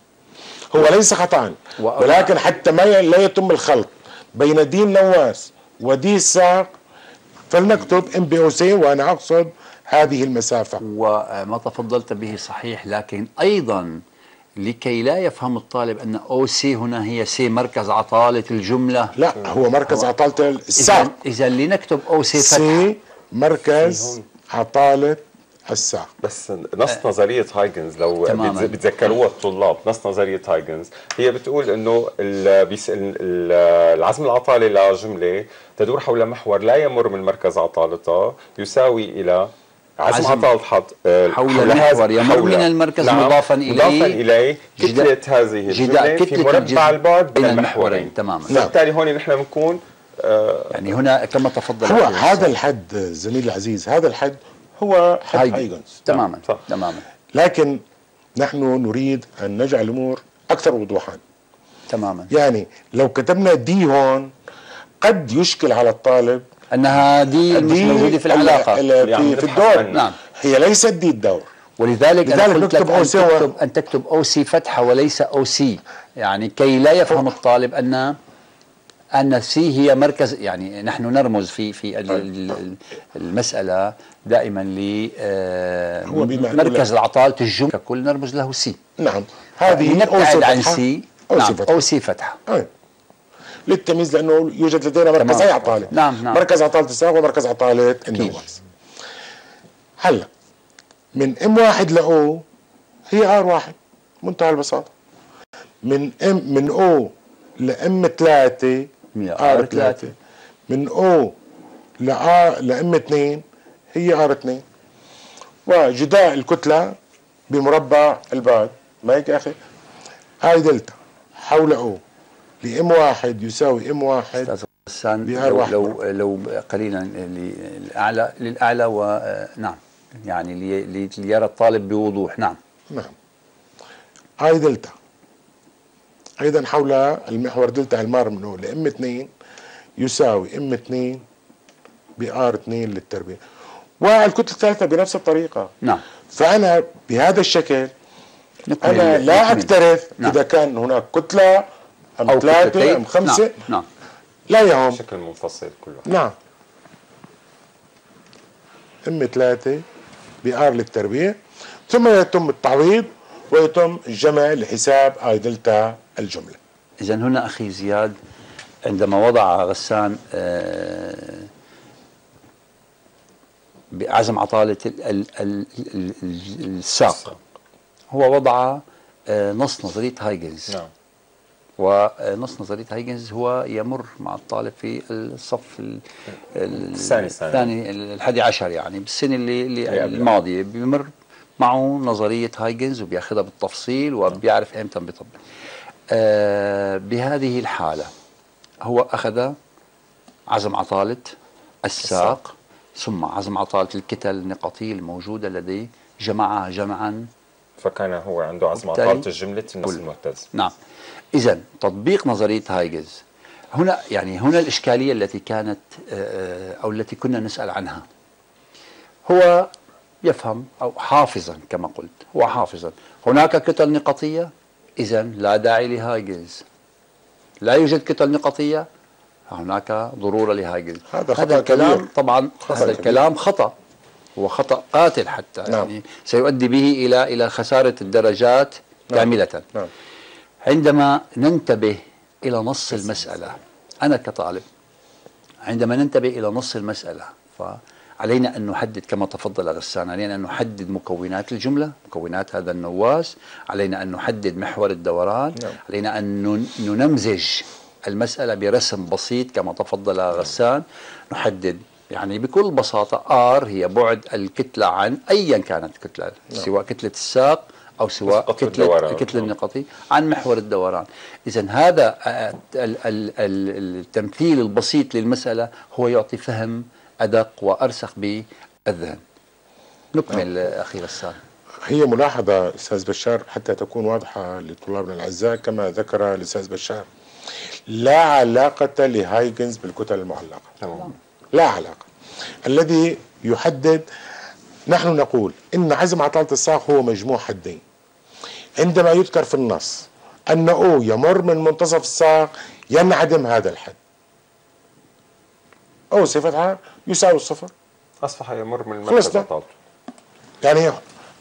هو ليس خطأ وأنا- ولكن حتى ما لا يتم الخلط بين دي النواس ودي الساق. فلنكتب ام بي أو سي وأنا أقصد هذه المسافة. وما تفضلت به صحيح لكن أيضا لكي لا يفهم الطالب أن أو سي هنا هي سي مركز عطالة الجملة. لا هو مركز هو- عطالة اذا الساق إذا لنكتب أو سي فتح سي مركز عطالة الساق بس نص نظرية هايجنز لو تماماً. بتذكروها الطلاب نص نظرية هايجنز. هي بتقول إنه العزم العطالي لجملة تدور حول محور لا يمر من مركز عطالتها يساوي إلى عزم, عطالة حط آه، حول هذا- محور يمر من المركز نعم، مضافاً إليه مضافا إليه جدا- كتلة هذه جدا- الجملة في مربع البعد بين المحورين. المحورين، تماماً. فبالتالي هون نحن بنكون آه، يعني هنا كما تفضل هو هذا. الحد زميلي العزيز هذا الحد هو حد هايجنز. هايجنز تماما صح. تماما. لكن نحن نريد أن نجعل الأمور أكثر وضوحا. تماما. يعني لو كتبنا دي هون قد يشكل على الطالب أنها دي مش موجودة في العلاقة. ال- يعني في, الدور. عنها. نعم. هي ليست دي الدور. ولذلك لذلك قلت لك نكتب أن OC و- تكتب أن تكتب أو سي فتحة وليس أو سي. يعني كي لا يفهم الطالب ان أن سي هي مركز يعني نحن نرمز في في ال- ال- المسألة دائما ل آه، مركز العطاله الجمله ككل نرمز له سي نعم. هذه نبتعد عن فتحة، سي أو نعم. سي فتحة. أو سي فتحة. أي. للتمييز لأنه يوجد لدينا مركزي. عطالة. نعم، نعم. مركز عطالة الساق ومركز عطالة النواس. هلا من إم واحد لاو هي آر واحد. منتهى البساطة. من إم من أو لام ثلاثة هي آر ثلاثة. من أو لآ لام اثنين هي آر اثنين. وجداء الكتلة بمربع البعد. ما هيك يا أخي؟ هاي دلتا حول أو. لإم واحد يساوي إم واحد أستاذ واحد. لو لو قليلا للاعلى للأعلى ونعم يعني لي- لي- ليرى الطالب بوضوح. نعم. نعم. هاي دلتا. أيضا حول المحور دلتا المار من أو لإم 2 يساوي إم 2 بآر 2 للتربيع. والكتله الثالثة بنفس الطريقة. نعم. فأنا بهذا الشكل أنا لا. أكترث نعم. إذا كان هناك كتلة ثلاثة كتلتين. أم خمسة. نعم, نعم. لا يهم بشكل منفصل كل واحد نعم. ام ثلاثة بآر للتربيع ثم يتم التعويض ويتم الجمع لحساب آي دلتا الجملة. اذا هنا أخي زياد عندما وضع غسان آه، بعزم عطالة ال- ال- ال- ال- ال- الساق. هو وضع آه، نص نظرية هايجنز. نعم. ونص نظرية هايجنز هو يمر مع الطالب في الصف ال- ال- الثاني الثاني. الحادي عشر يعني بالسنة اللي, اللي. الماضية. بيمر معه نظرية هايجنز وبياخذها بالتفصيل وبيعرف إمتى بيطبق. آه بهذه الحالة هو أخذ عزم عطاله الساق ثم عزم عطاله الكتل النقطية الموجودة لديه جمعها جمعا. فكان هو عنده عزم عطالة الجملة النص المهتز نعم. إذا تطبيق نظرية هايجز هنا يعني هنا الإشكالية التي كانت آه، أو التي كنا نسأل عنها. هو يفهم أو حافظا كما قلت هو حافظا. هناك كتل نقطية؟ إذا لا داعي لهايجز. لا يوجد كتل نقطية؟ هناك ضرورة لهايجز. هذا خطأ هذا الكلام كبير. طبعا خطأ هذا كبير. الكلام خطأ. هو خطأ قاتل حتى. نعم. يعني سيؤدي به إلى إلى خسارة الدرجات نعم. كاملة. نعم. عندما ننتبه إلى نص المسألة أنا كطالب عندما ننتبه إلى نص المسألة فعلينا أن نحدد كما تفضل غسان علينا أن نحدد مكونات الجملة مكونات هذا النواس علينا أن نحدد محور الدوران نعم. علينا أن نن- ننمزج المسألة برسم بسيط كما تفضل غسان نحدد يعني بكل بساطة R هي بعد الكتلة عن أيا كانت الكتلة سواء كتلة الساق أو سواء كتلة. الكتلة النقطي عن محور الدوران. إذا هذا آه، ال- ال- ال- التمثيل البسيط للمسألة هو يعطي فهم أدق وأرسخ بالذهن. نكمل آه، أخي غسان. هي ملاحظة أستاذ بشار حتى تكون واضحة لطلابنا الأعزاء كما ذكر الأستاذ بشار لا علاقة لهايجنز بالكتل المعلقة. تمام. لا علاقة. الذي يحدد نحن نقول إن عزم عطالة الساق هو مجموع حدين. عندما يذكر في النص أن أو يمر من منتصف الساق ينعدم هذا الحد. أو سي فتحة يساوي الصفر. أصبح يمر من. مركز عطالته يعني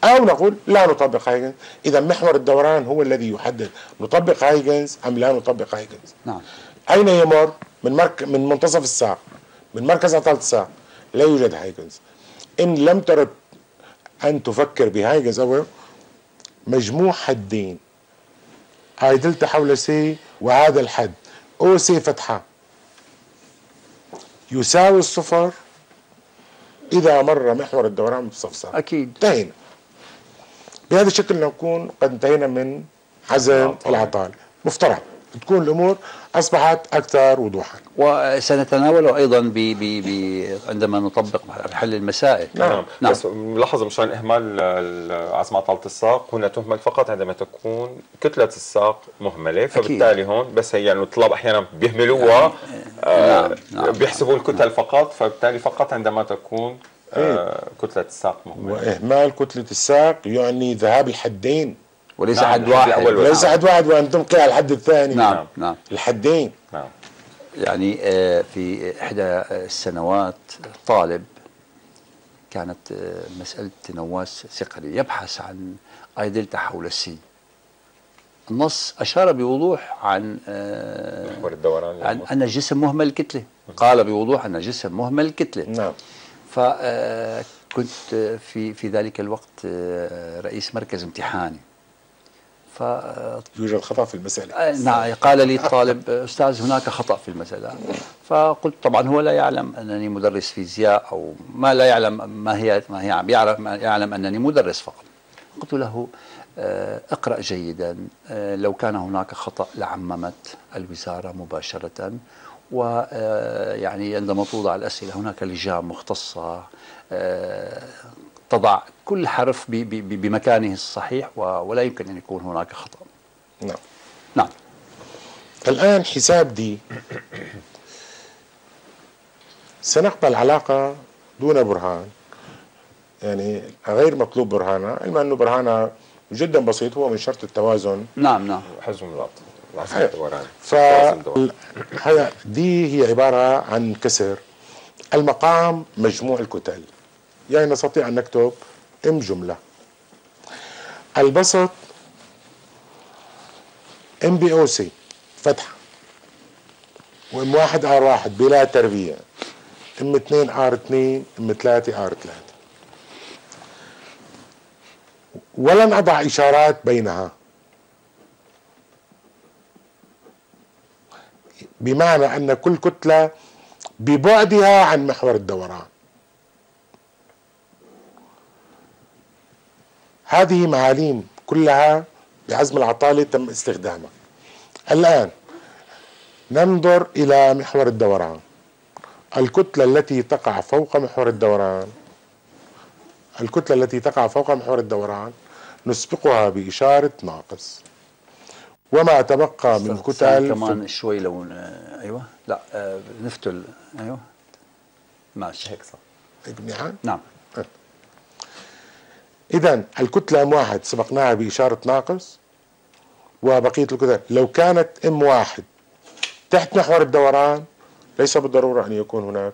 أو نقول لا نطبق هايجنز. إذا محور الدوران هو الذي يحدد نطبق هايجنز أم لا نطبق هايجنز. نعم. أين يمر؟ من مرك من منتصف الساق من مركز عطالة الساق. لا يوجد هايجنز. إن لم ترد أن تفكر بهايجنز أو مجموع حدين. اي دلتا حول سي وهذا الحد. أو سي فتحة. يساوي الصفر إذا مر محور الدوران بصفصف أكيد. انتهينا. بهذا الشكل نكون قد انتهينا من عزم. العطال. مفترض تكون الأمور أصبحت أكثر وضوحا. وسنتناوله أيضا ب ب ب عندما نطبق حل المسائل. نعم. نعم. بس ملاحظة مشان إهمال ال- عزم عطالة الساق هنا تهمل فقط عندما تكون كتلة الساق مهملة فبالتالي هون بس هي يعني الطلاب أحيانا بيهملوها آه نعم، نعم. بيحسبوا الكتل فقط فبالتالي فقط عندما تكون آه كتلة الساق مهملة. وإهمال كتلة الساق يعني ذهاب الحدين. وليس نعم، حد واحد. الأول وليس نعم. حد واحد وان تبقي على الحد الثاني. نعم نعم. الحدين. نعم. يعني آه، في إحدى السنوات طالب كانت آه، مسألة نواس ثقلي يبحث عن أي دلتا حول السي النص أشار بوضوح عن آه، محور الدوران. عن أن الجسم مهمل الكتلة. قال بوضوح أن الجسم مهمل الكتلة. نعم. فكنت في في ذلك الوقت آه، رئيس مركز امتحاني. ف يوجد خطأ في المسألة. آه، نعم قال لي الطالب أستاذ هناك خطأ في المسألة. فقلت طبعا هو لا يعلم أنني مدرس فيزياء أو ما لا يعلم ما هي ما هي يعرف ما يعلم أنني مدرس فقط. قلت له آه، اقرأ جيدا. آه، لو كان هناك خطأ لعممت الوزارة مباشرة. ويعني عندما توضع الأسئلة هناك لجان مختصة. آه، تضع كل حرف بمكانه الصحيح ولا يمكن أن يكون هناك خطأ. نعم. نعم. الآن حساب دي. سنقبل علاقة دون برهان. يعني غير مطلوب برهانها علما أنه برهانها جدا بسيط هو من شرط التوازن. نعم نعم. حجم الوقت ف d هي عبارة عن كسر. المقام مجموع الكتل. يعني نستطيع أن نكتب m جملة. البسط m بي أو c. فتحة. و m واحد r واحد بلا تربيع. m اثنين r اثنين m ثلاثة r ثلاثة. ولن أضع إشارات بينها. بمعنى أن كل كتلة ببعدها عن محور الدوران. هذه معاليم كلها بعزم العطالة تم استخدامها. الآن ننظر إلى محور الدوران. الكتلة التي تقع فوق محور الدوران. الكتلة التي تقع فوق محور الدوران نسبقها بإشارة ناقص. وما تبقى من كتل كمان شوي لو أيوه. لا آه، نفتل. أيوه. ماشي. هيك صح. ابن عام نعم. إذا الكتلة ام واحد سبقناها بإشارة ناقص؟ وبقية الكتل لو كانت إم واحد تحت محور الدوران ليس بالضرورة أن يكون هناك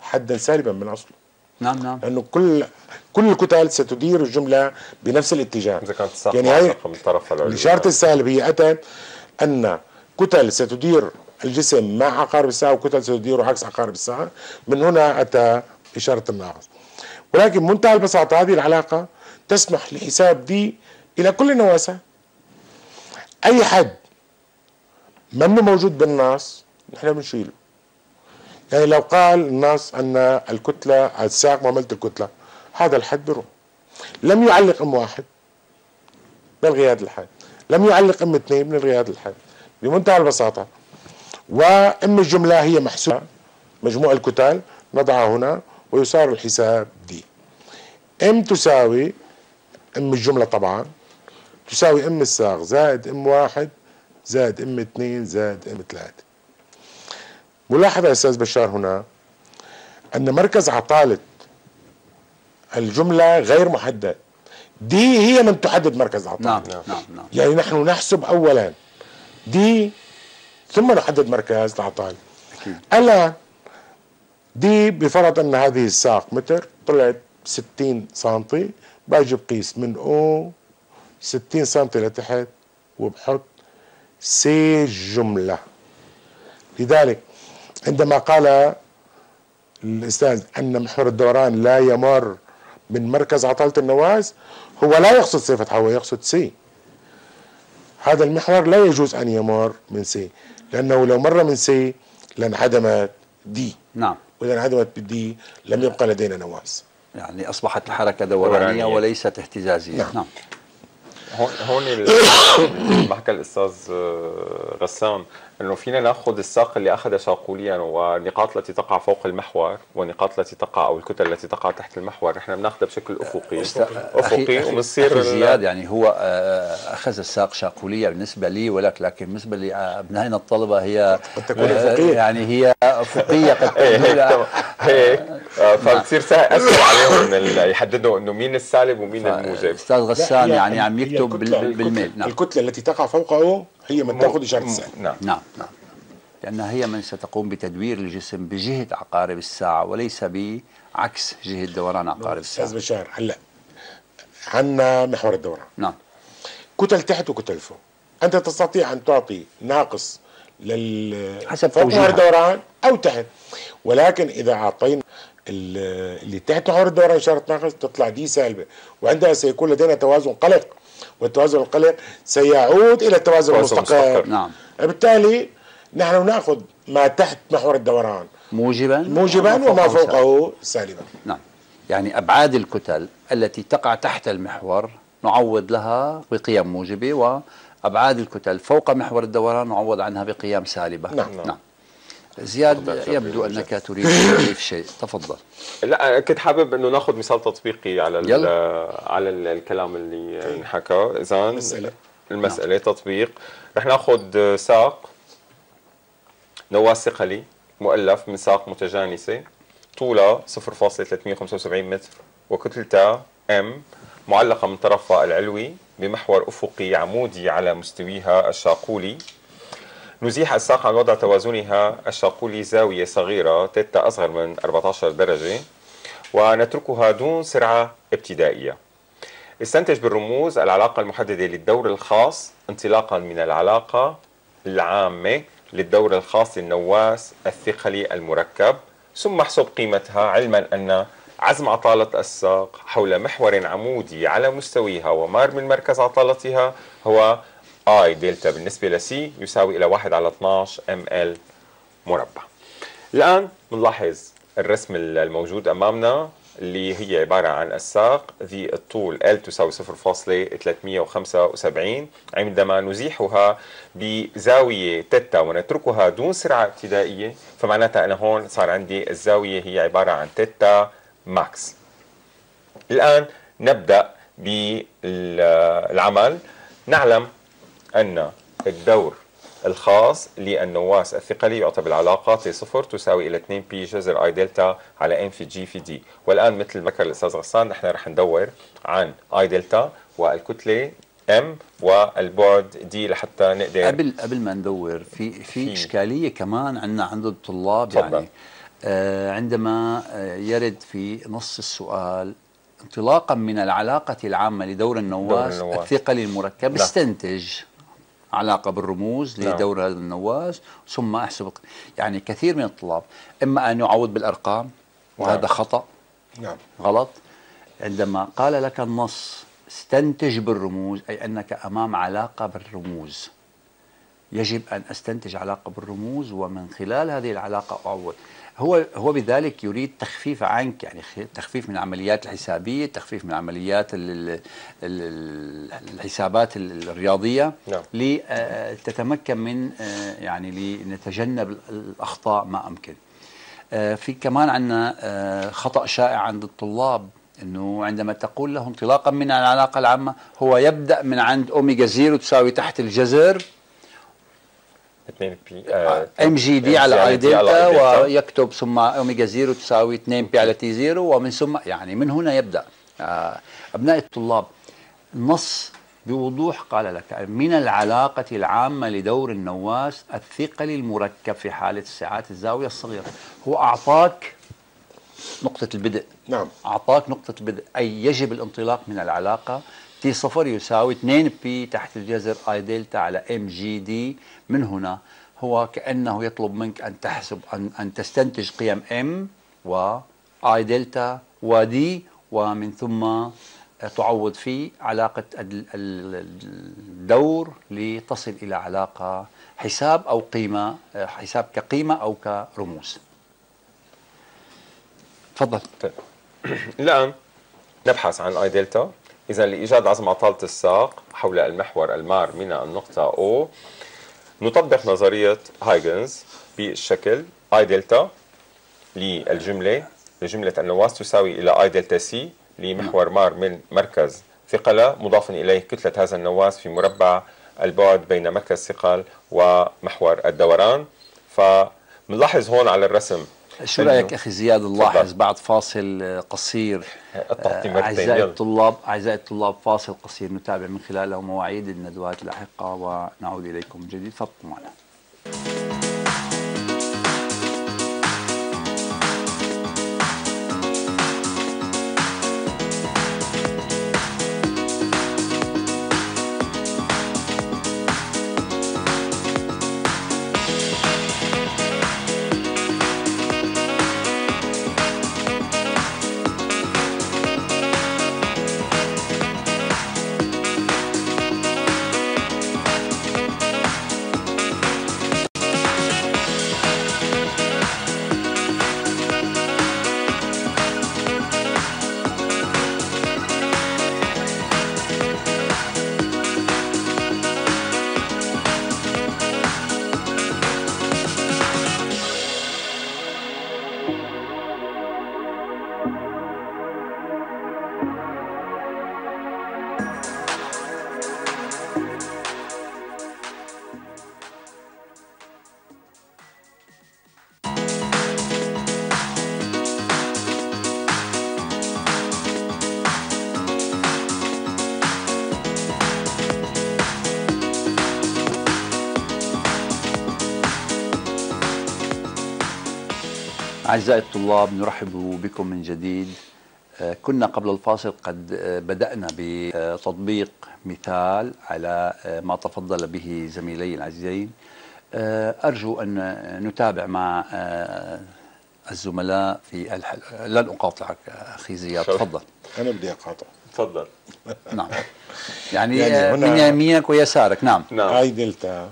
حدا سالبا من أصله. نعم نعم. لأنه كل كل الكتل ستدير الجملة بنفس الاتجاه. إذا كانت الساق يعني يعني هي معلقه من طرف العلوي الإشارة السالب هي أتت أن كتل ستدير الجسم مع عقارب الساعة وكتل ستدير عكس عقارب الساعة. من هنا أتى إشارة الناقص. ولكن منتهى البساطة هذه العلاقة تسمح لحساب دي إلى كل النواسع أي حد منه موجود بالنص نحن بنشيله. يعني لو قال النص أن الكتلة الساق معاملة الكتلة هذا الحد بيروح. لم يعلق أم واحد هذا الحد لم يعلق أم اثنين بنلغي هذا الحد بمنتهى البساطة. وأم الجملة هي محسوبة. مجموع الكتل نضعها هنا ويصار الحساب دي. أم تساوي أم الجملة طبعا. تساوي أم الساق زائد أم واحد زائد أم اثنين زائد أم ثلاثة. ملاحظة يا أستاذ بشار هنا أن مركز عطالة الجملة غير محدد. دي هي من تحدد مركز عطالة. نعم نعم نعم. يعني نحن نحسب اولا. دي ثم نحدد مركز العطالة الان دي بفرض أن هذه الساق متر طلعت 60 سنتي باجي بقيس من أو 60 سنتي لتحت وبحط سي جملة. لذلك عندما قال الأستاذ أن محور الدوران لا يمر من مركز عطالة النواس هو لا يقصد سي فتحة هو يقصد سي. هذا المحور لا يجوز أن يمر من c لأنه لو مر من c لانعدمت d. نعم. واذا انعدمت بال d لم يبقى لدينا نواس. يعني أصبحت الحركة دورانية دورانية. وليست اهتزازية نعم. نعم هون هون ال- [COUGHS] ما حكى الأستاذ آه، غسان إنه فينا نأخذ الساق اللي اخذها شاقوليا والنقاط التي تقع فوق المحور والنقاط التي تقع أو الكتل التي تقع تحت المحور. نحن بنأخذها بشكل أفقي. أفقي وبنصير زياد يعني هو آه، أخذ الساق شاقوليه بالنسبة لي ولك لكن بالنسبة لابنائنا الطلبة هي قد تكون آه، أفقية. يعني هي افقيه قد تكون. [LAUGHS] هيك تمام. هيك آه، فبتصير سهل اسهل عليهم يحددوا إنه مين السالب ومين الموجب. أستاذ غسان يعني عم يكتب بالميل. نعم. الكتلة التي تقع فوقه هي من تأخذ اشارة السالب نعم. نعم نعم. لأنها هي من ستقوم بتدوير الجسم بجهة عقارب الساعة وليس بعكس جهة دوران عقارب أستاذ الساعة. بشار هلا. عندنا محور الدوران. نعم. كتل تحت وكتل فوق. أنت تستطيع أن تعطي ناقص لل حسب فوق محور. الدوران أو تحت. ولكن إذا أعطينا ال- اللي تحت محور الدوران اشاره ناقص تطلع دي سالبة. وعندها سيكون لدينا توازن قلق والتوازن القلق سيعود إلى التوازن توازن المستقر مستقر. نعم بالتالي نحن نأخذ ما تحت محور الدوران موجبا موجبا وما. فوقه سالبا نعم يعني أبعاد الكتل التي تقع تحت المحور نعوض لها بقيم موجبة وأبعاد الكتل فوق محور الدوران نعوض عنها بقيم سالبة نعم. نعم. زياد يبدو. أنك تريد تضيف شيء. تفضل. لا كنت حابب أنه ناخذ مثال تطبيقي على. على ال- الكلام اللي انحكى. اذا المسألة. المسألة تطبيق. رح ناخذ ساق نواة ثقلي مؤلف من ساق متجانسة. طولها 0.375 متر وكتلتها ام معلقة من طرفها العلوي بمحور أفقي عمودي على مستويها الشاقولي. نزيح الساق عن وضع توازنها الشاقولي زاوية صغيرة تيتا أصغر من 14 درجة ونتركها دون سرعة ابتدائية. استنتج بالرموز العلاقة المحددة للدور الخاص انطلاقا من العلاقة العامة للدور الخاص للنواس الثقلي المركب ثم احسب قيمتها علما أن عزم عطالة الساق حول محور عمودي على مستويها ومار من مركز عطالتها هو I delta بالنسبة ل c يساوي إلى 1 على 12 m L مربع. الآن بنلاحظ الرسم الموجود أمامنا اللي هي عبارة عن الساق. ذي الطول L تساوي 0.375 عندما نزيحها بزاوية تيتا ونتركها دون سرعة ابتدائية فمعناتها أنا هون صار عندي الزاوية هي عبارة عن theta max الآن نبدأ بالعمل. نعلم أن الدور الخاص للنواس الثقلي يعطى بالعلاقة T صفر تساوي إلى 2 pi جذر I delta على m في g في d والآن مثل ذكر الأستاذ غسان نحن رح ندور عن I delta والكتلة m والبعد d لحتى نقدر قبل قبل ما ندور في في. إشكالية كمان عندنا عند الطلاب تفضل. يعني آه عندما آه يرد في نص السؤال انطلاقا من العلاقة العامة لدور النواس, النواس. الثقلي المركب نعم. استنتج علاقة بالرموز نعم. لدور هذا النواس ثم أحسب يعني كثير من الطلاب إما أن يعوض بالأرقام وهذا نعم. خطأ. نعم. غلط. عندما قال لك النص استنتج بالرموز أي أنك أمام علاقة بالرموز. يجب أن أستنتج علاقة بالرموز ومن خلال هذه العلاقة أعوض. هو هو بذلك يريد تخفيف عنك يعني تخفيف من العمليات الحسابية تخفيف من عمليات ال- ال- ال- الحسابات ال- الرياضية نعم. لتتمكن من آه، يعني لنتجنب الأخطاء ما أمكن آه، في كمان عندنا آه، خطأ شائع عند الطلاب إنه عندما تقول له انطلاقا من العلاقة العامة هو يبدأ من عند omega zero تساوي تحت الجذر 2 pi m g d على I delta ويكتب ثم omega zero تساوي 2 pi على T zero ومن ثم يعني من هنا يبدأ. آه، أبناء الطلاب النص بوضوح قال لك من العلاقة العامة لدور النواس الثقلي المركب في حالة السعات الزاوية الصغيرة. هو أعطاك نقطة البدء. نعم. أعطاك نقطة البدء. أي يجب الانطلاق من العلاقة T صفر يساوي 2 pi تحت الجذر I delta على m g d من هنا؟ هو كأنه يطلب منك أن تحسب أن, أن تستنتج قيم m و I delta و d ومن ثم تعوض في علاقة ال- ال- الدور لتصل إلى علاقة حساب أو قيمة حساب كقيمة أو كرموز. تفضل. طيب. [CLEARS THROAT] الآن نبحث عن I delta. إذا لإيجاد عزم عطالة الساق حول المحور المار من النقطة O نطبق نظرية هايجنز بالشكل I delta للجملة لجملة النواس تساوي إلى I delta c لمحور مار من مركز ثقله مضافا إليه كتلة هذا النواس في مربع البعد بين مركز ثقل ومحور الدوران. فمنلاحظ هون على الرسم شو رأيك أخي زياد نلاحظ. بعد فاصل آه، قصير [LAUGHS] آه، أعزائي. الطلاب أعزائي الطلاب فاصل قصير نتابع من خلاله مواعيد الندوات اللاحقه ونعود إليكم من جديد فابقوا معنا أعزائي الطلاب نرحب بكم من جديد. آه، كنا قبل الفاصل قد آه، بدأنا بتطبيق مثال على آه، ما تفضل به زميلي العزيزين. أرجو أن نتابع مع الزملاء في الحل... لن أقاطعك أخي زياد. تفضل. أنا بدي أقاطع. تفضل. نعم. يعني, يعني من يمينك ويسارك. نعم. نعم. اي دلتا.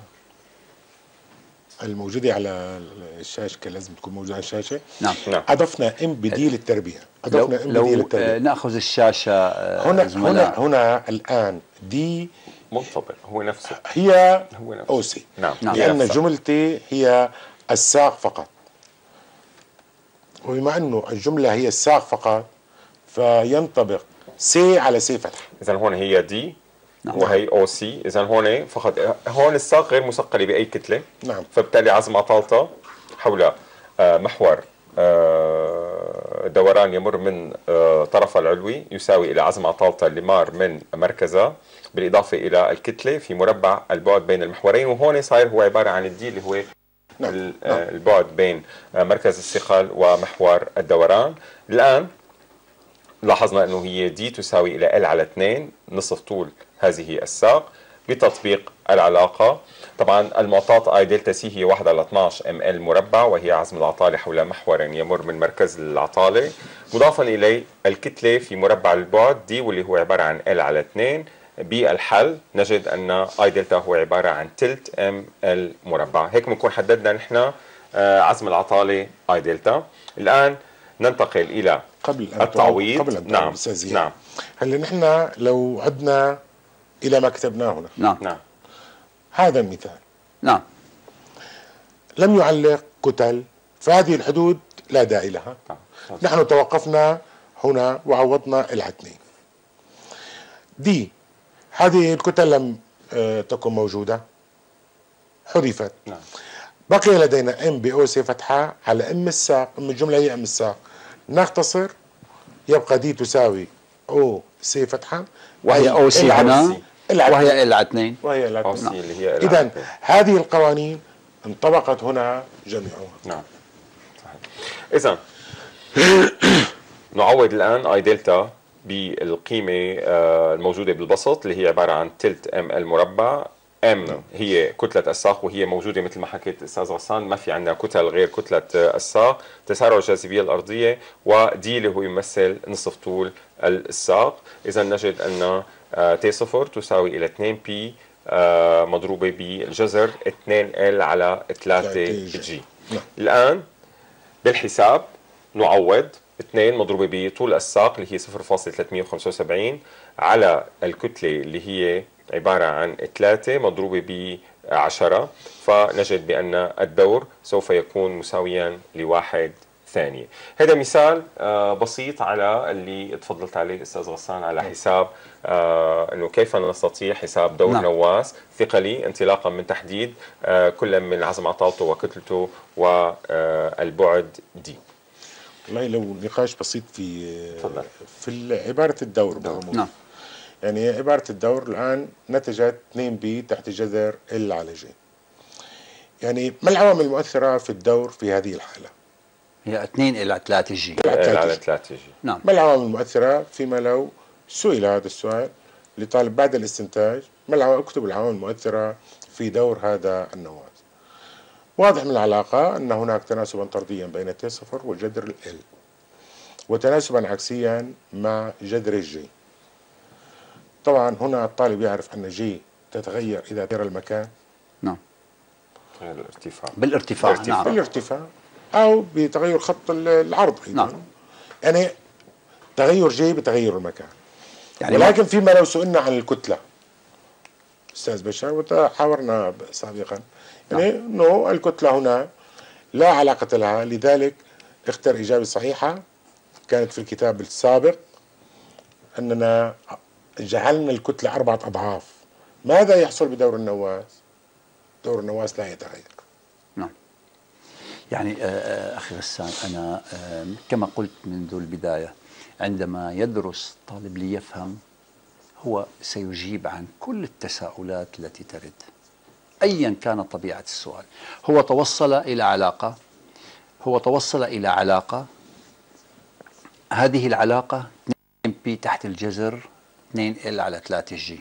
الموجودة على الشاشة كان لازم تكون موجودة على الشاشة. نعم. نعم. أضفنا m بديل التربيع. لو, أضفنا m بديل لو آه، التربيع. نأخذ الشاشة آه، هنا. هنا هنا الآن d منطبق هو نفسه. هي هو نفسه. OC نعم. نعم. نفسها. جملتي هي الساق فقط. وبما أنه الجملة هي الساق فقط فينطبق سي على سي فتحة. اذا هون هي d نعم. وهي OC اذا هون فقط هون الساق غير مثقلة بأي كتلة نعم. فبالتالي عزم عطالتها حول آه، محور آه، دوران يمر من آه، طرفها العلوي يساوي إلى عزم عطالتها اللي مار من مركزها بالإضافة إلى الكتلة في مربع البعد بين المحورين وهون صاير هو عبارة عن ال d اللي هو نعم. آه، البعد بين مركز الثقل ومحور الدوران الآن لاحظنا إنه هي d تساوي إلى L على 2 نصف طول هذه الساق بتطبيق العلاقة. طبعا المعطاة I delta C هي 1 على 12 m L مربع وهي عزم العطاله حول محور يمر من مركز العطالة. مضافا إليه الكتلة في مربع البعد d واللي هو عبارة عن L على 2 بالحل نجد أن I delta هو عبارة عن تلت m L مربع. هيك بنكون حددنا نحن آه، عزم العطالة I delta. الآن ننتقل إلى قبل التعويض. قبل أن نعم. نعم. هلا نحن لو عدنا إلى ما كتبناه هنا. نعم. نعم. هذا المثال. نعم. لم يعلق كتل فهذه الحدود لا داعي لها. نعم. نحن توقفنا هنا وعوضنا الاثنين دي هذه الكتل لم آه، تكن موجودة. حذفت. نعم. بقي لدينا ام بي سي فتحة على ام الساق ام الجملة هي ام الساق. نختصر يبقى دي تساوي أو سي فتحة وهي أو سي ال هنا. ال وهي ال 2 وهي. سي اللي هي ال إذا على هذه القوانين انطبقت هنا جميعها. نعم. صحيح اذا نعوض الآن اي دلتا بالقيمة آه، الموجودة بالبسط اللي هي عبارة عن تلت ام ال مربع m هي كتلة الساق وهي موجودة مثل ما حكيت الاستاذ غسان ما في عندنا كتل غير كتلة آه، الساق تسارع الجاذبية الأرضية و d اللي هو يمثل نصف طول الساق إذا نجد أن آه، T صفر تساوي إلى 2 pi مضروبة بالجذر 2 L على 3 3 g نعم. الآن بالحساب نعوض 2 مضروبة بطول الساق اللي هي 0.375 على الكتلة اللي هي عبارة عن 3 مضروبة ب 10 فنجد بأن الدور سوف يكون مساويا لواحد ثانية هذا مثال آه، بسيط على اللي تفضلت عليه أستاذ غسان على حساب آه، أنه كيف نستطيع حساب دور نعم. نواس ثقلي انطلاقا من تحديد آه، كل من عزم عطالته وكتلته والبعد دي والله لو نقاش بسيط في تفضل. في عبارة الدور. نعم يعني عبارة الدور الآن نتجت 2 pi تحت جذر L على g. يعني ما العوامل المؤثرة في الدور في هذه الحالة؟ هي 2 L 3 g. على 3 g. نعم. ما العوامل المؤثرة فيما لو سئل هذا السؤال لطالب بعد الاستنتاج؟ ما العوامل اكتب العوامل المؤثرة في دور هذا النواس. واضح من العلاقة أن هناك تناسبا طرديا بين T صفر وجذر L وتناسبا عكسيا مع جذر الجي طبعا هنا الطالب يعرف أن جي تتغير إذا تغير المكان. نعم. الارتفاع. بالارتفاع الارتفاع. نعم. بالارتفاع. أو بتغير خط ال- العرض أيضا. نعم. يعني تغير جي بتغير المكان. يعني ولكن فيما لو سئلنا عن الكتلة. أستاذ بشار وتحاورنا سابقا. يعني أنه الكتلة هنا لا علاقة لها. لذلك اختر إجابة صحيحة. كانت في الكتاب السابق أننا جعلنا الكتلة أربعة أضعاف. ماذا يحصل بدور النواس؟ دور النواس لا يتغير. نعم. يعني آه، آه، أخي غسان أنا كما قلت منذ البداية عندما يدرس طالب ليفهم هو سيجيب عن كل التساؤلات التي ترد أيا كانت طبيعة السؤال. هو توصل إلى علاقة؟ هو توصل إلى علاقة؟ هذه العلاقة 2 pi تحت الجذر 2 L على 3 g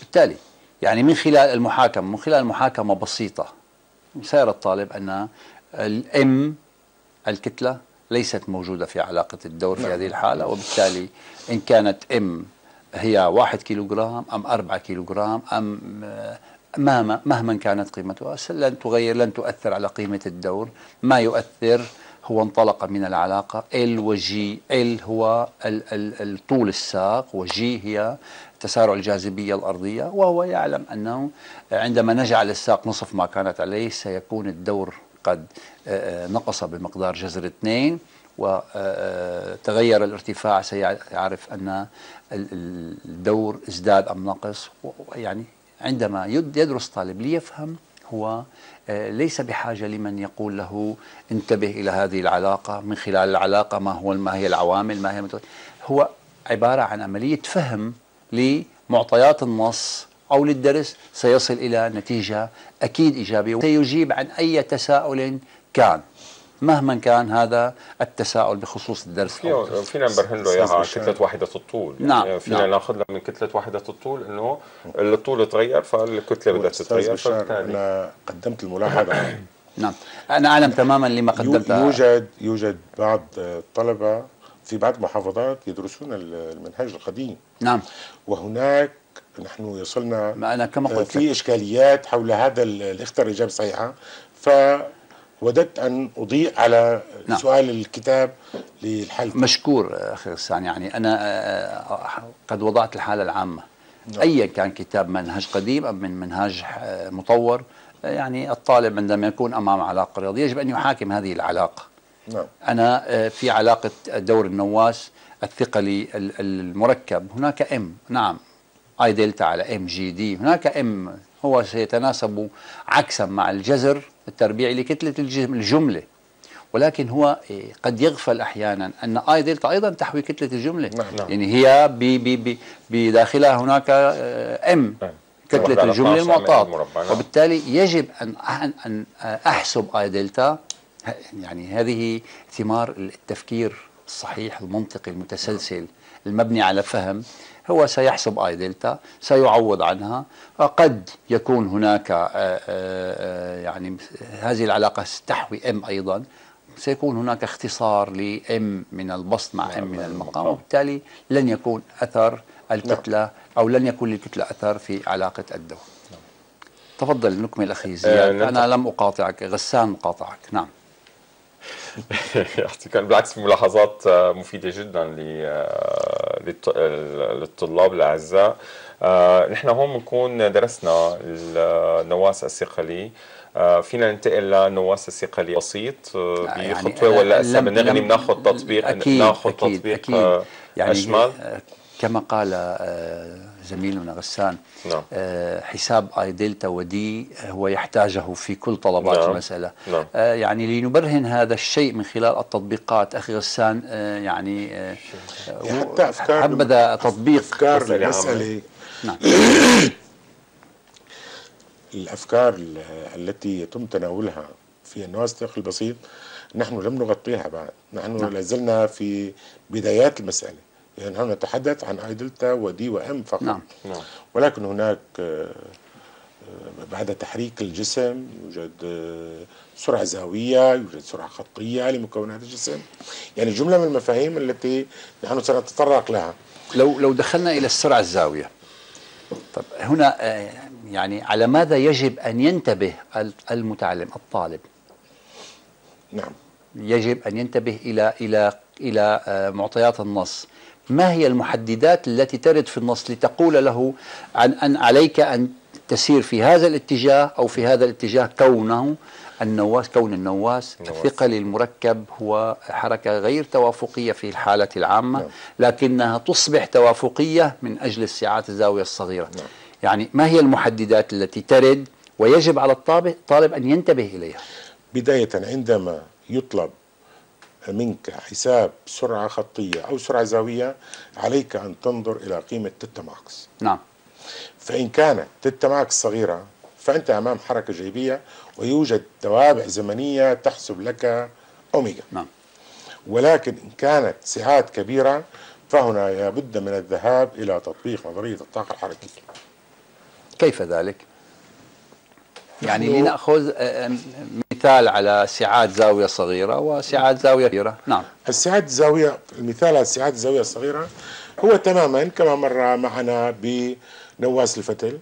بالتالي يعني من خلال المحاكمة من خلال محاكمة بسيطة سيرى الطالب أن ال m الكتلة ليست موجودة في علاقة الدور في هذه الحالة وبالتالي إن كانت ام هي واحد كيلوغرام أم أربعة كيلوغرام أم مهما مهما كانت قيمتها لن تغير لن تؤثر على قيمة الدور ما يؤثر هو انطلق من العلاقة. ال وجي ال هو ال ال الطول الساق وجي هي تسارع الجاذبية الأرضية. وهو يعلم أنه عندما نجعل الساق نصف ما كانت عليه سيكون الدور قد آه، آه، نقص بمقدار جذر اثنين. وتغير الارتفاع سيعرف أن الدور ازداد أم نقص. يعني عندما يدرس طالب ليفهم هو آه، ليس بحاجة لمن يقول له انتبه إلى هذه العلاقة من خلال العلاقة ما هو ما هي العوامل ما هي هو عبارة عن عملية فهم لمعطيات النص أو للدرس سيصل إلى نتيجة أكيد إيجابية وسيجيب عن أي تساؤل كان. مهما كان هذا التساؤل بخصوص الدرس فينا نبرهن له إياها كتلة وحده الطول. نعم يعني فينا نعم. ناخذ من كتلة وحده الطول إنه الطول تغير فالكتلة بدها تتغير أنا قدمت الملاحظة. [COUGHS] نعم. أنا أعلم تماما لما قدمتها. يوجد يوجد بعض الطلبة في بعض المحافظات يدرسون المنهج القديم. نعم. وهناك نحن وصلنا ما أنا كما قلت في إشكاليات حول هذا الاختر الإجابة الصحيحة فوددت أن أضيء على نعم. سؤال الكتاب للحل مشكور أخي غسان يعني أنا آه، قد وضعت الحالة العامة. نعم. أيا كان كتاب منهج قديم أم من منهج آه، مطور يعني الطالب عندما يكون أمام علاقة رياضية يجب أن يحاكم هذه العلاقة. نعم. أنا آه، في علاقة دور النواس الثقلي المركب. هناك ام نعم. I delta على m g d هناك m هو سيتناسب عكسا مع الجذر التربيعي لكتلة الجملة ولكن هو إيه، قد يغفل أحيانا أن I delta أيضا تحوي كتلة الجملة نعم. نعم. يعني هي بداخلها هناك m آه، نعم. كتلة الجملة المعطاة وبالتالي يجب أن أن أحسب I delta يعني هذه ثمار التفكير الصحيح المنطقي المتسلسل المبني على فهم هو سيحسب I delta سيعوض عنها. قد يكون هناك آه، آه، آه، يعني هذه العلاقة تحوي m أيضا. سيكون هناك اختصار ل m من البسط مع m من المقام. وبالتالي لن يكون أثر الكتلة أو لن يكون للكتلة أثر في علاقة الدور تفضل نكمل أخي زياد. أنا لم أقاطعك غسان مقاطعك. نعم. [LAUGHS] كان بالعكس ملاحظات آه، مفيدة جدا آه، للطلاب الاعزاء آه، نحن هون بنكون درسنا النواس الثقلي. فينا ننتقل لنواس الثقلي بسيط يعني بخطوة ولا هسه بنغني بناخذ تطبيق ناخذ تطبيق أكيد. يعني أشمل. كما قال زميلنا غسان نعم. آه، حساب آي دلتا ودي هو يحتاجه في كل طلبات نعم. المسألة نعم. آه، يعني لنبرهن هذا الشيء من خلال التطبيقات أخي غسان آه، يعني حتى أفكار حبذا تطبيق أفكار المساله نعم [COUGHS] الأفكار التي يتم تناولها في النواسخ البسيط نحن لم نغطيها بعد نحن نعم. لازلنا في بدايات المسألة نحن نتحدث عن اي دلتا ودي وام فقط. نعم. نعم. ولكن هناك آه، آه، بعد تحريك الجسم يوجد آه، سرعة زاوية يوجد سرعة خطية لمكونات الجسم. يعني جملة من المفاهيم التي نحن سنتطرق لها. لو لو دخلنا إلى السرعة الزاوية طب هنا يعني على ماذا يجب أن ينتبه المتعلم الطالب؟ نعم. يجب أن ينتبه إلى إلى إلى معطيات النص. ما هي المحددات التي ترد في النص لتقول له عن أن عليك أن تسير في هذا الاتجاه أو في هذا الاتجاه كونه النواس كون النواس؟ الثقل المركب هو حركة غير توافقية في الحالة العامة نعم. لكنها تصبح توافقية من أجل الساعات الزاوية الصغيرة. نعم. يعني ما هي المحددات التي ترد؟ ويجب على الطالب أن ينتبه إليها. بداية عندما يطلب منك حساب سرعة خطية أو سرعة زاوية عليك أن تنظر إلى قيمة تيتا ماكس. نعم. فإن كانت تيتا ماكس صغيرة فأنت أمام حركة جيبية ويوجد توابع زمنية تحسب لك أوميجا. نعم. ولكن إن كانت سعات كبيرة فهنا لابد من الذهاب إلى تطبيق نظرية الطاقة الحركية. كيف ذلك؟ يعني لنأخذ آه، آه، مثال على سعات زاوية صغيرة وسعات زاوية كبيرة. نعم. السعات الزاوية المثال على السعات الزاوية الصغيرة هو تماما كما مر معنا بنواس الفتل.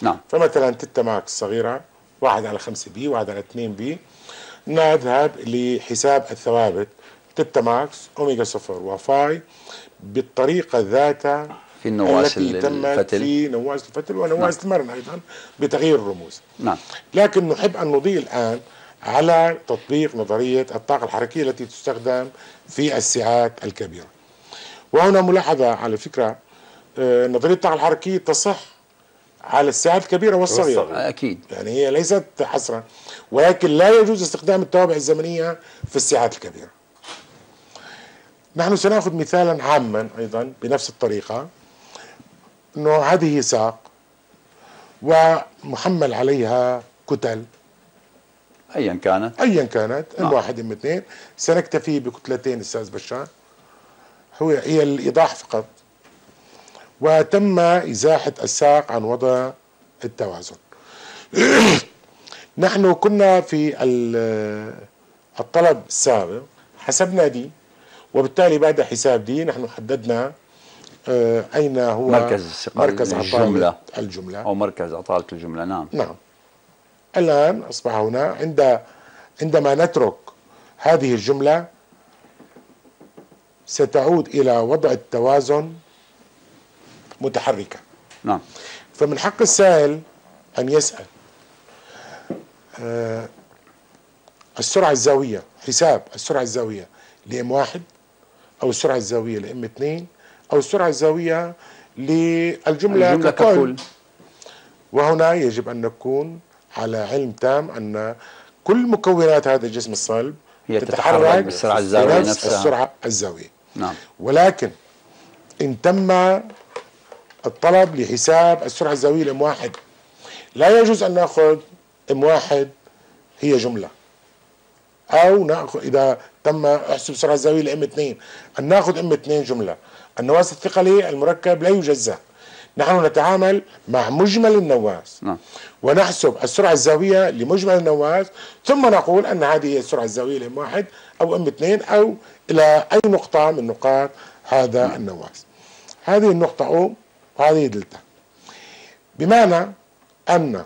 نعم. فمثلا theta max صغيرة واحد على خمسة pi واحد على اثنين pi. نذهب لحساب الثوابت. theta max omega صفر و phi بالطريقة ذاتها في النواس التي تمت في نواس الفتل ونواس نعم. المرن أيضا بتغيير الرموز. نعم. لكن نحب أن نضيء الآن على تطبيق نظرية الطاقة الحركية التي تستخدم في الساعات الكبيرة. وهنا ملاحظة على فكرة آه، نظرية الطاقة الحركية تصح على الساعات الكبيرة والصغيرة. أكيد. يعني هي ليست حصرا ولكن لا يجوز استخدام التوابع الزمنية في الساعات الكبيرة. نحن سنأخذ مثالا عاما أيضا بنفس الطريقة. أنه هذه ساق ومحمل عليها كتل. ايا كانت. ايا كانت. ام نعم. واحد ام اثنين. سنكتفي بكتلتين أستاذ بشار. هو هي الإيضاح فقط. وتم إزاحة الساق عن وضع التوازن. [CLEARS THROAT] نحن كنا في ال- الطلب السابق. حسبنا دي. وبالتالي بعد حساب دي نحن حددنا آه، أين هو مركز الثقل مركز الجملة. الجملة؟ أو مركز اطاله الجملة نعم. نعم. الآن أصبح هنا عند عندما نترك هذه الجملة ستعود إلى وضع التوازن متحركة. نعم. فمن حق السائل أن يسأل. آه، السرعة الزاوية حساب السرعة الزاوية لإم واحد أو السرعة الزاوية لإم اثنين أو السرعة الزاوية للجملة ككل ككل وهنا يجب أن نكون على علم تام أن كل مكونات هذا الجسم الصلب هي تتحرك بالسرعة الزاوية بنفس نفسها. السرعة الزاوية. نعم. ولكن إن تم الطلب لحساب السرعة الزاوية لإم واحد لا يجوز أن نأخذ إم واحد هي جملة. أو نأخذ إذا تم احسب السرعة الزاوية لإم اثنين أن نأخذ إم اثنين جملة. النواة الثقلي المركب لا يجزأ. نحن نتعامل مع مجمل النواة نعم. ونحسب السرعة الزاوية لمجمل النواة ثم نقول أن هذه السرعة الزاوية لإم واحد أو إم اثنين أو إلى أي نقطة من نقاط هذا النواة هذه النقطة أو وهذه دلتا. بمعنى أن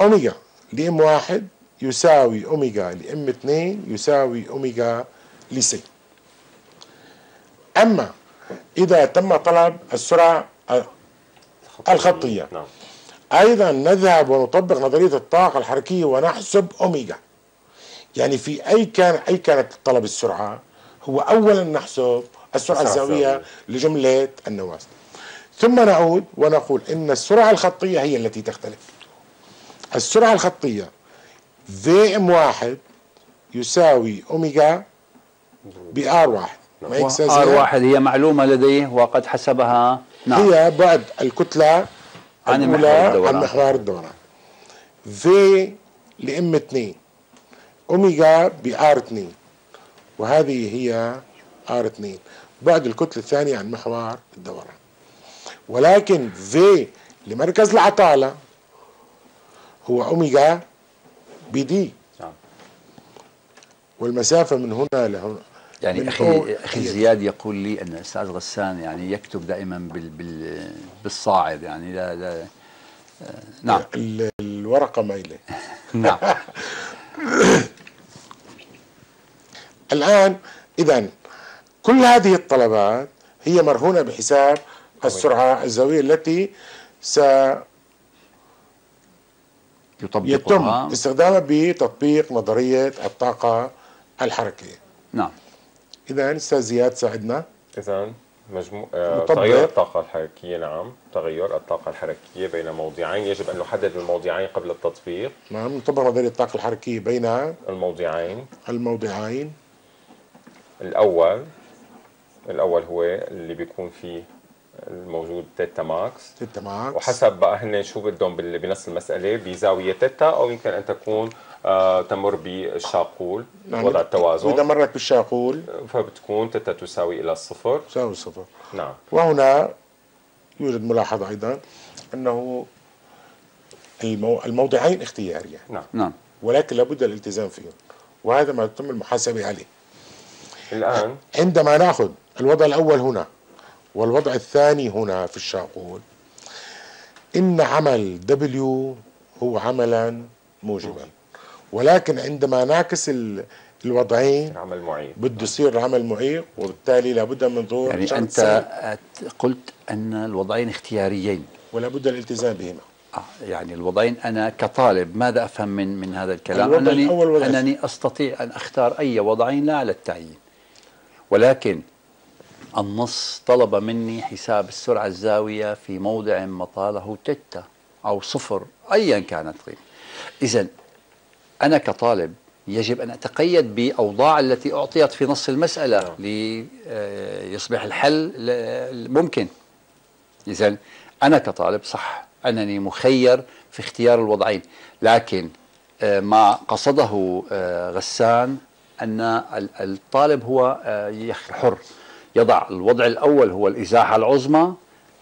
أوميجا لإم واحد يساوي أوميجا لإم اثنين يساوي أوميجا لسي أما إذا تم طلب السرعة الخطية نعم. أيضا نذهب ونطبق نظرية الطاقة الحركية ونحسب أوميجا. يعني في أي كان أي كانت طلب السرعة هو أولا نحسب السرعة الزاوية. لجملة النواة ثم نعود ونقول إن السرعة الخطية هي التي تختلف. السرعة الخطية V m واحد يساوي omega ب R واحد. أستاذ R؟ واحد هي معلومة لديه وقد حسبها. نعم. هي بعد الكتلة عن محور الدوران. عن محور الدوران. V ل m 2 omega ب R 2 وهذه هي آر 2 بعد الكتلة الثانية عن محور الدوران. ولكن في لمركز العطالة هو أوميجا بدي نعم. والمسافة من هنا لهنا يعني أخي أخي زياد يقول لي أن الأستاذ غسان يعني يكتب دائما بال بال بالصاعد يعني لا لا آه، نعم. ال- الورقة مايلة [LAUGHS] نعم. [LAUGHS] الآن إذا كل هذه الطلبات هي مرهونة بحساب السرعة الزاوية التي سيتم يطبقها. استخدامها بتطبيق نظرية الطاقة الحركية. نعم. إذا أستاذ زياد ساعدنا إذا مجموع آه،. تغير الطاقة الحركية نعم. تغير الطاقة الحركية بين موضعين. يجب أن نحدد الموضعين قبل التطبيق. نعم نطبق نظرية الطاقة الحركية بين الموضعين. الموضعين. الأول الأول هو اللي بيكون فيه الموجود تيتا ماكس. ستة معك وحسب بقى هن شو بدهم بنفس المسألة بزاوية تيتا أو يمكن أن تكون آه تمر بالشاقول نعم. وضع وإذا التوازن مرت بالشاقول. فبتكون تيتا تساوي إلى الصفر. تساوي صفر. نعم. وهنا يوجد ملاحظة أيضا أنه المو... الموضعين اختيارية نعم. نعم. ولكن لابد الالتزام فيهم. وهذا ما يتم المحاسبة عليه. الآن؟ عندما نأخذ الوضع الأول هنا والوضع الثاني هنا في الشاقول. إن عمل دبليو هو عملا موجبا. ولكن عندما نعكس ال- الوضعين عمل معين بده يصير عمل معيق وبالتالي لابد من ظهور يعني سالب قلت أن الوضعين اختياريين. ولا بد الالتزام بهما. آه، يعني الوضعين أنا كطالب ماذا أفهم من من هذا الكلام؟ والأخير. أنني أستطيع أن أختار أي وضعين لا على التعيين ولكن النص طلب مني حساب السرعة الزاوية في موضع مطاله تتا أو صفر ايا كانت قيمه اذا أنا كطالب يجب أن أتقيد بأوضاع التي أعطيت في نص المسألة ليصبح الحل ل- ممكن. إذا أنا كطالب صح أنني مخير في اختيار الوضعين. لكن آه، ما قصده آه، غسان أن ال- الطالب هو آه، حر. يضع الوضع الأول هو الإزاحة العظمى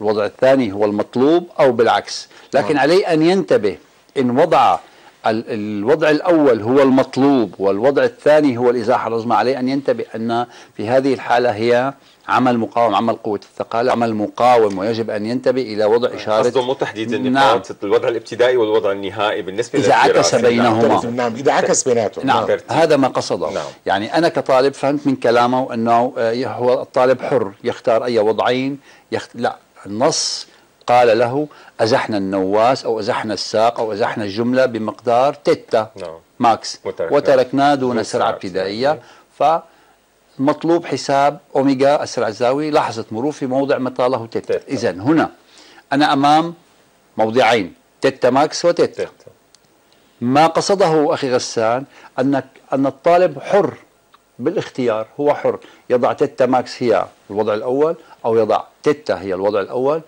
الوضع الثاني هو المطلوب أو بالعكس لكن آه. عليه أن ينتبه إن وضع ال- الوضع الأول هو المطلوب والوضع الثاني هو الإزاحة العظمى عليه أن ينتبه أن في هذه الحالة هي عمل مقاوم عمل قوة الثقالة عمل مقاوم ويجب أن ينتبه إلى وضع إشارة قصده مو تحديد نعم النقاط الوضع الابتدائي والوضع النهائي بالنسبة إذا عكس للدراسة. بينهما. نعم. نعم إذا عكس بيناتهم نعم ترتيب. هذا ما قصده نعم. يعني أنا كطالب فهمت من كلامه أنه آه، هو الطالب حر يختار أي وضعين يخت... لا النص قال له أزحنا النواس أو أزحنا الساق أو أزحنا الجملة بمقدار تتا نعم. max وتركنا- وتركناه دون سرعة ابتدائية فمطلوب حساب أوميجا السرعة الزاوية. لحظة مرور في موضع مطاله تتا. إذا هنا أنا أمام موضعين theta max و theta theta. ما قصده أخي غسان أن أن الطالب حر بالاختيار هو حر. يضع theta max هي الوضع الأول أو يضع تتا هي الوضع الأول.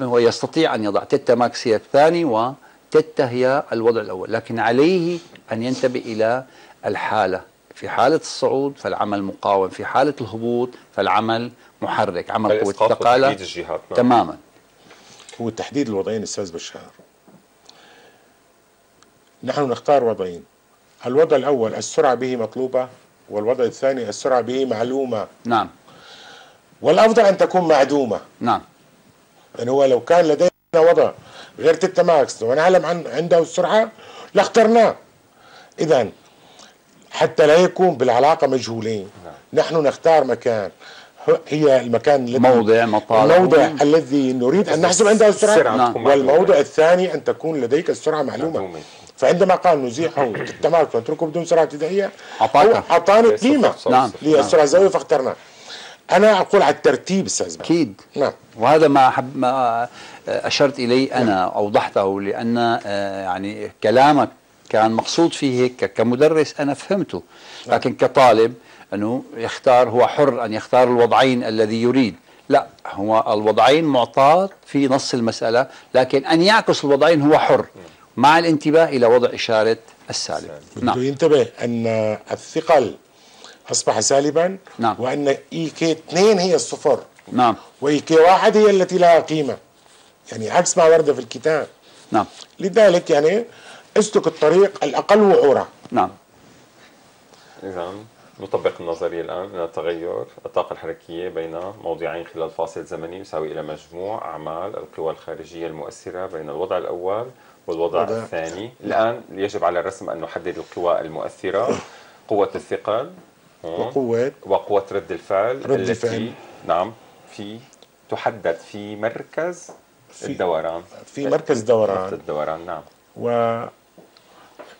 ويستطيع أن يضع theta max هي الثاني وتتا هي الوضع الأول. لكن عليه أن ينتبه إلى الحالة. في حالة الصعود فالعمل مقاوم في حالة الهبوط فالعمل محرك عمل قوة الثقالة نعم. تماما. هو تحديد الوضعين أستاذ بشار نحن نختار وضعين. الوضع الأول السرعة به مطلوبة والوضع الثاني السرعة به معلومة. نعم. والأفضل أن تكون معدومة. نعم. يعني هو لو كان لدينا وضع غير theta max ونعلم عن عنده السرعة لاخترناه. اذا حتى لا يكون بالعلاقة مجهولين. نحن نختار مكان. هي المكان الذي موضع مطالع الموضع الذي نريد أن نحسب عنده السرعة. السرعة نعم. والموضع الثاني أن تكون لديك السرعة معلومة. معلومة. فعندما قال نزيحه max ونتركه بدون سرعة ابتدائيه. هو أعطاني قيمة نعم. للسرعة الزاوية فاخترناه. أنا أقول على الترتيب أستاذ. أكيد. نعم. وهذا ما حب ما أشرت إليه أنا أوضحته لأن آه، يعني كلامك كان مقصود فيه ك- كمدرس أنا فهمته. لكن كطالب أنه يختار هو حر أن يختار الوضعين الذي يريد. لا هو الوضعين معطاة في نص المسألة لكن أن يعكس الوضعين هو حر. مع الانتباه إلى وضع إشارة السالب. بده نعم. ينتبه أن الثقل أصبح سالبا نعم. وأن EK 2 هي الصفر. نعم. و EK 1 هي التي لها قيمة. يعني عكس ما ورد في الكتاب. نعم. لذلك يعني اسلك الطريق الأقل وعورا. نعم. إذا نطبق النظرية الآن أن التغير الطاقة الحركية بين موضعين خلال فاصل زمني يساوي إلى مجموع أعمال القوى الخارجية المؤثرة بين الوضع الأول والوضع وضع. الثاني. الآن يجب على الرسم أن نحدد القوى المؤثرة قوة الثقل هون، وقوة؟ وقوة رد الفعل رد التي الفعل. نعم في تحدد في مركز في- الدوران. في مركز دوران. الدوران نعم. و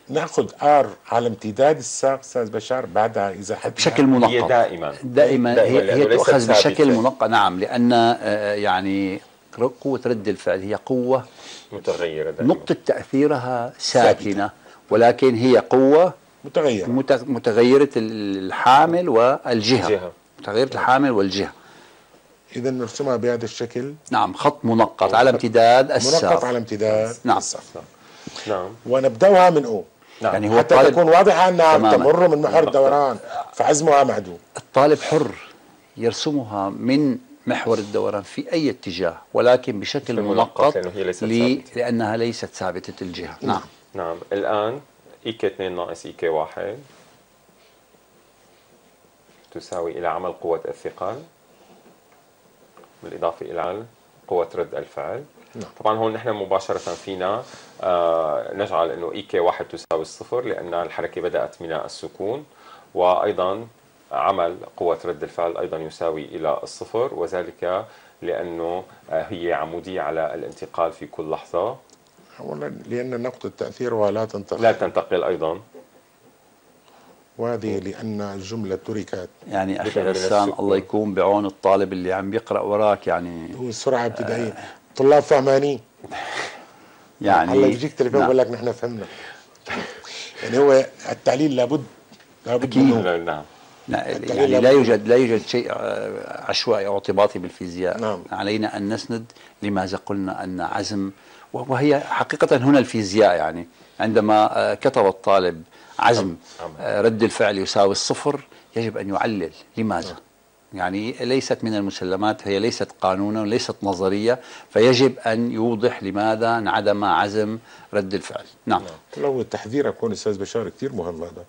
ناخذ آر على امتداد الساق أستاذ بشار بعدها إذا حد بشكل هي منقط دائما. دائما. دائماً. هي, هي تؤخذ بشكل. منقط نعم. لأن آه، يعني قوة رد الفعل هي قوة متغيرة دائما. نقطة تأثيرها ساكنة. ولكن هي قوة متغير مت- متغيرة الحامل والجهة. جهة. متغيرة الحامل والجهة. اذا نرسمها بهذا الشكل. نعم. خط منقط على امتداد منقط الساق. على امتداد نعم. الساق. نعم. ونبدأها من أو. نعم. يعني هو حتى الطالب تكون واضحة أنها تماماً. تمر من محور الدوران فعزمها معدوم. الطالب حر يرسمها من محور الدوران في أي اتجاه ولكن بشكل منقط لأنه هي ليست لي- ثابتة. لأنها ليست ثابتة الجهة. نعم. نعم. الآن EK 2 ناقص EK 1 تساوي إلى عمل قوة الثقل بالإضافة إلى قوة رد الفعل. نعم. طبعا هون نحن مباشرة فينا آه نجعل إنه EK 1 تساوي الصفر لأن الحركة بدأت من السكون وأيضا عمل قوة رد الفعل أيضا يساوي إلى الصفر وذلك لأنه آه هي عمودية على الانتقال في كل لحظة. والله لأن نقطة تأثيرها لا تنتقل. لا تنتقل أيضا. وهذه لأن الجملة تركت. يعني أخي غسان. الله يكون بعون الطالب اللي عم بيقرا وراك يعني والسرعة ابتدائية طلاب فهمانين. يعني الله يجيك تليفون نعم. بقول لك نحن فهمنا. يعني هو التعليل لابد لابد أكيد. منه. نعم. لا التعليل يعني لا يوجد لا يوجد شيء آه، عشوائي أو اعتباطي بالفيزياء. نعم. علينا أن نسند لماذا قلنا أن عزم وهي حقيقة هنا الفيزياء يعني. عندما آه، كتب الطالب عزم نعم. آه، رد الفعل يساوي الصفر يجب أن يعلل. لماذا؟ يعني ليست من المسلمات هي ليست قانونا وليست نظرية فيجب أن يوضح لماذا انعدم عزم رد الفعل. نعم. لو تحذيرك هون أستاذ بشار كثير مهم هذا.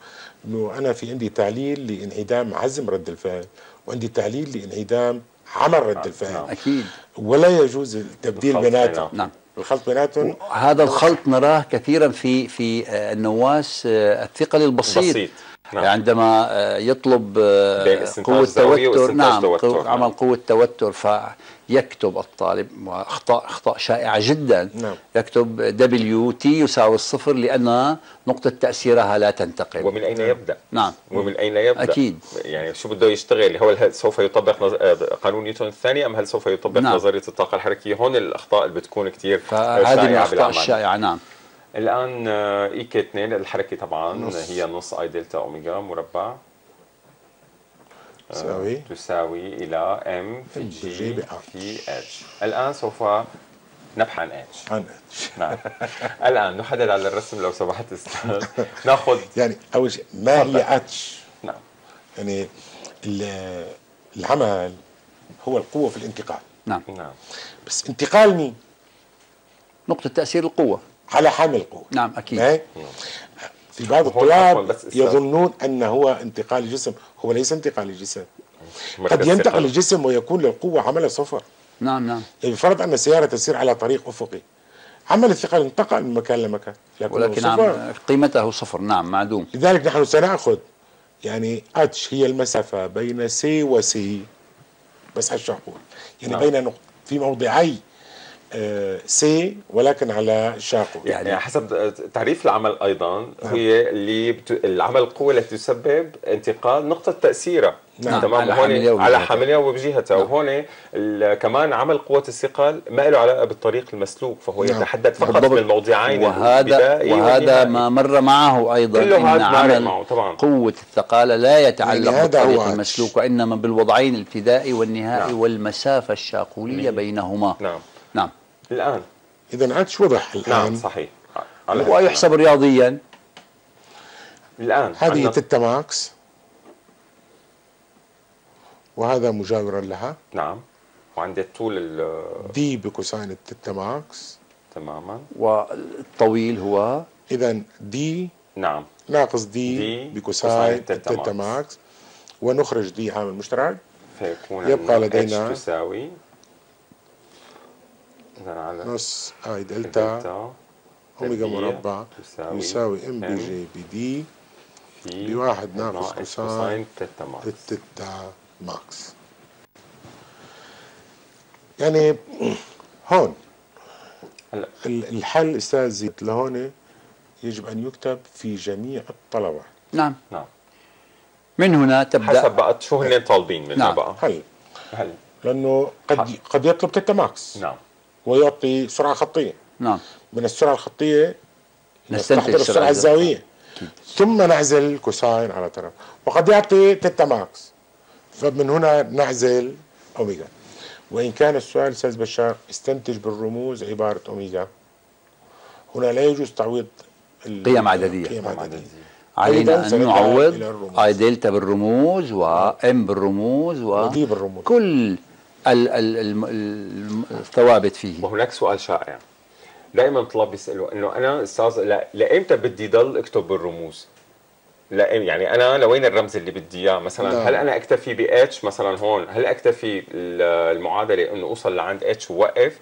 إنه أنا في عندي تعليل لانعدام عزم رد الفعل وعندي تعليل لانعدام عمل رد الفعل. أكيد. ولا يجوز التبديل بيناتهم. نعم. الخلط بيناتهم؟ هذا الخلط نراه كثيرا في في النواس الثقل البسيط. بسيط. نعم. عندما آه، يطلب آه، قوة توتر نعم توتر، نعم. عمل قوة توتر فيكتب الطالب وأخطاء أخطاء شائعة جدا نعم. يكتب W T يساوي الصفر لأن نقطة تأثيرها لا تنتقل ومن أين يبدأ؟ نعم. ومن أين يبدأ؟ أكيد. يعني شو بده يشتغل هو هل سوف يطبق نظ... آه، قانون نيوتن الثاني أم هل سوف يطبق نعم. نظرية الطاقة الحركية؟ هون الأخطاء اللي بتكون كثير فهذه من الأخطاء الشائعة نعم الآن EK 2 الحركة طبعا نص. هي نص I دلتا أوميجا مربع. آه، تساوي. تساوي إلى ام في جي. في اتش الآن سوف نبحث اتش عن [LAUGHS] نعم. الآن نحدد على الرسم لو سمحت أستاذ. [LAUGHS] ناخذ يعني أول شيء ما. هي اتش نعم. يعني ال- العمل هو القوة في الانتقال. نعم. نعم. بس انتقال مين؟ نقطة تأثير القوة. على حامل القوة. نعم أكيد. إيه؟ في بعض الطلاب. يظنون أنه هو انتقال الجسم. هو ليس انتقال الجسم. قد ينتقل. الجسم ويكون للقوة عمل صفر نعم نعم. يعني بفرض أن السيارة تسير على طريق أفقي. عمل الثقل انتقل من مكان لمكان ولكن صفر نعم قيمته صفر نعم معدوم. لذلك نحن سنأخذ يعني أتش هي المسافة بين C و C. بس على الشاقول يعني نعم. بين نقط في موضعي C ولكن على الشاقول يعني حسب تعريف العمل أيضا هي اللي بت... العمل القوة التي تسبب انتقال نقطة تأثيرها نعم. تمام على هون. على حاملها وبجهتها وهون ال... كمان عمل قوة الثقل ما له علاقة بالطريق المسلوك فهو نعم. يتحدث فقط بالضبط. بالموضعين وهذا البدائي وهذا والنهائي. ما مر معه أيضا كله إن هذا مر عمل معه طبعاً. قوة الثقاله لا يتعلق يعني بالطريق عكس. المسلوك وإنما بالوضعين الابتدائي والنهائي نعم. والمسافة الشاقولية بينهما نعم الآن. إذا اتش وضح الآن؟ نعم صحيح. على ويحسب رياضيا. الآن هذه تيتا max. وهذا مجاورا لها. نعم. وعندي الطول ال- d ب cosine التيتا max. تماما. والطويل هو؟ إذا d نعم. ناقص d, d ب cosine التيتا max. max. ونخرج d عامل مشترك فيكون يبقى لدينا تساوي نص I دلتا دلتا اوميجا مربع يساوي m ب g ب d في بواحد ناقص cosine cosine تيتا max. التيتا max. يعني هون الحل أستاذ زيد لهون يجب أن يكتب في جميع الطلبات نعم. نعم. من هنا تبدأ. حسب بقى شو هن طالبين منا نعم. بقى. هل؟ هل؟ لأنه قد قد يطلب تيتا max. نعم. ويعطي سرعه خطيه نعم. من السرعة الخطية نستنتج السرعة السرعة الزاوية. ثم نعزل cosine على طرف. وقد يعطي تيتا max فمن هنا نعزل أوميجا. وإن كان السؤال أستاذ بشار استنتج بالرموز عبارة أوميجا. هنا لا يجوز تعويض قيم عددية. قيم عددية. علينا أن نعوض. I دلتا بالرموز و m بالرموز بالرموز. ال ال ال ال الثوابت فيه. وهناك سؤال شائع. دائما الطلاب بيسألوا إنه أنا أستاذ لا- لايمتى بدي ضل أكتب بالرموز؟ لا يعني أنا لوين الرمز اللي بدي إياه؟ مثلا نعم. هل أنا أكتفي ب اتش مثلا هون؟ هل أكتفي ال- المعادلة إنه أوصل لعند اتش ووقف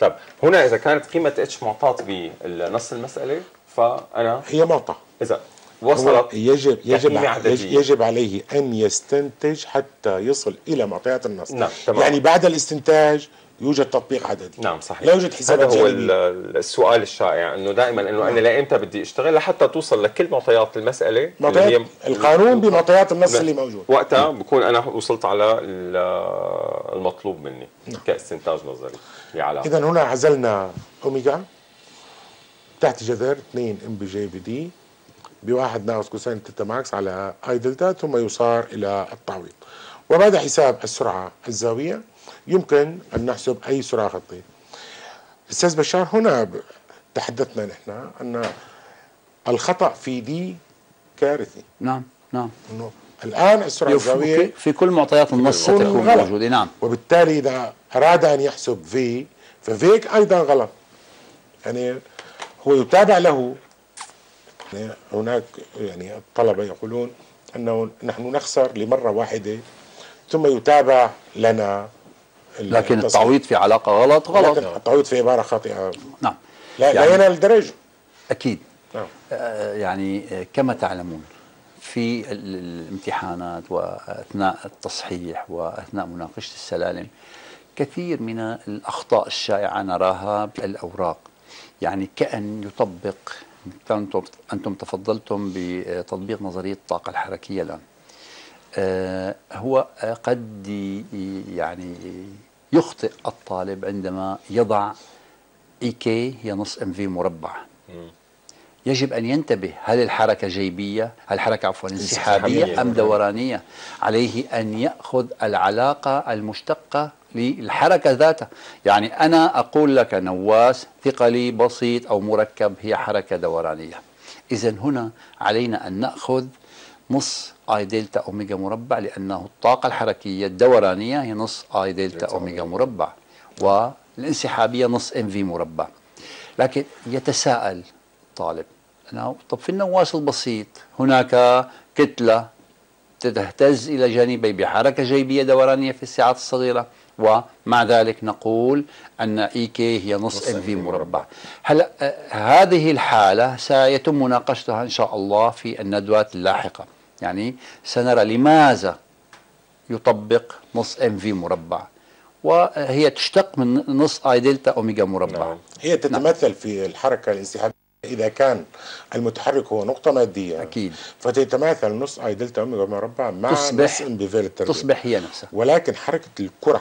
طب هنا إذا كانت قيمة اتش معطاة بنص المسألة فأنا هي معطى إذا وصلت يجب يجب. يجب, عليه أن يستنتج حتى يصل إلى معطيات النص نعم، تمام. يعني بعد الاستنتاج يوجد تطبيق عددي. نعم صحيح. لا يوجد حسابات هذا هو السؤال الشائع إنه دائما إنه أنا لامتى بدي أشتغل لحتى توصل لكل معطيات المسألة اللي معطيات هي- القانون بمعطيات النص اللي موجود. وقتها بكون أنا وصلت على ال- المطلوب مني كاستنتاج نظري اذا هنا عزلنا أوميجا تحت جذر 2 m ب g ب d. بواحد ناقص cosine تيتا max على I دلتا ثم يصار إلى التعويض. وبعد حساب السرعة الزاوية يمكن أن نحسب أي سرعة خطيه أستاذ بشار هنا تحدثنا نحن أن الخطأ في دي كارثي. نعم نعم. إنه الآن السرعة الزاوية في, كل معطيات النص تكون ستكون. موجودة نعم. وبالتالي إذا أراد أن يحسب في ففيك أيضا غلط. يعني هو يتابع له هناك يعني الطلبة يقولون أنه نحن نخسر لمرة واحدة ثم يتابع لنا لكن. التعويض في علاقة غلط غلط. لكن التعويض في عبارة خاطئة. نعم. لا يعني لا ينال الدرجه أكيد. نعم. آه، يعني كما تعلمون في ال- الامتحانات وأثناء التصحيح وأثناء مناقشة السلالم كثير من الأخطاء الشائعة نراها بالأوراق. يعني كأن يطبق أنتم- أنتم تفضلتم بتطبيق نظرية الطاقة الحركية الآن. آه، هو قد يعني يخطئ الطالب عندما يضع إي كي هي نص إم في مربع. يجب أن ينتبه هل الحركة جيبية هل الحركه عفوا انسحابية. أم دورانية. عليه أن يأخذ العلاقة المشتقة للحركة ذاتها. يعني أنا أقول لك نواس ثقلي بسيط أو مركب هي حركة دورانية. اذا هنا علينا أن نأخذ نص I دلتا أوميجا مربع لأنه الطاقة الحركية الدورانية هي نص I دلتا أوميجا مربع والانسحابية نص m v مربع. لكن يتساءل الطالب أنه طب في النواس البسيط هناك كتلة تهتز إلى جانبي بحركة جيبية دورانية في الساعات الصغيرة. ومع ذلك نقول أن E k هي نص m v مربع. هلا آه، هذه الحالة سيتم مناقشتها إن شاء الله في الندوات اللاحقة. يعني سنرى لماذا يطبق نص m v مربع. وهي تشتق من نص I delta omega مربع. نعم. هي تتمثل في الحركة الانسحابية. إذا كان المتحرك هو نقطة مادية أكيد. فتتماثل نص I delta omega مربع مع تصبح- نص تصبح هي نفسها. ولكن حركة الكرة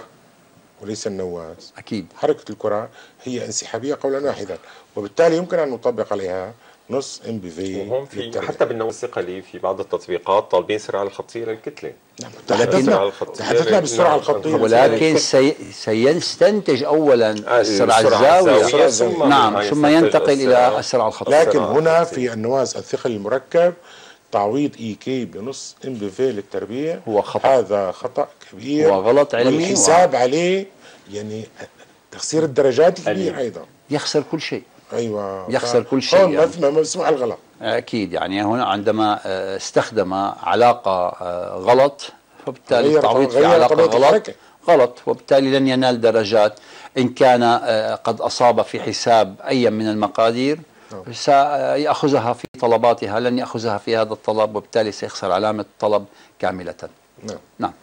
وليس النواس أكيد حركة الكرة هي انسحابية قولا واحدا وبالتالي يمكن أن نطبق عليها نص m v حتى بالنواس الثقلي في بعض التطبيقات طالبين سرعه الخطيه للكتلة السرعة تحدثنا الخطية. تحدثنا بالسرعه نعم. الخطيه ولكن سي سيستنتج اولا آه، السرعه السرعة الزاوية ثم نعم ثم ينتقل السرعة. إلى السرعه الخطيه لكن السرعة هنا. في النواس الثقلي المركب تعويض E k بنص m v للتربيع. هو خطأ. هذا خطأ كبير. وغلط علمي. والحساب عليه يعني تخسير الدرجات كبير. أيضا. يخسر كل شيء. أيوه. يخسر ف- كل شيء هون يعني. مسموح الغلط. أكيد يعني هنا عندما آه، استخدم علاقة آه، غلط فبالتالي التعويض في علاقة غلط الحركة. غلط وبالتالي لن ينال درجات. إن كان آه، قد أصاب في حساب اي من المقادير سيأخذها في طلباتها لن يأخذها في هذا الطلب وبالتالي سيخسر علامة الطلب كاملة. نعم. نعم.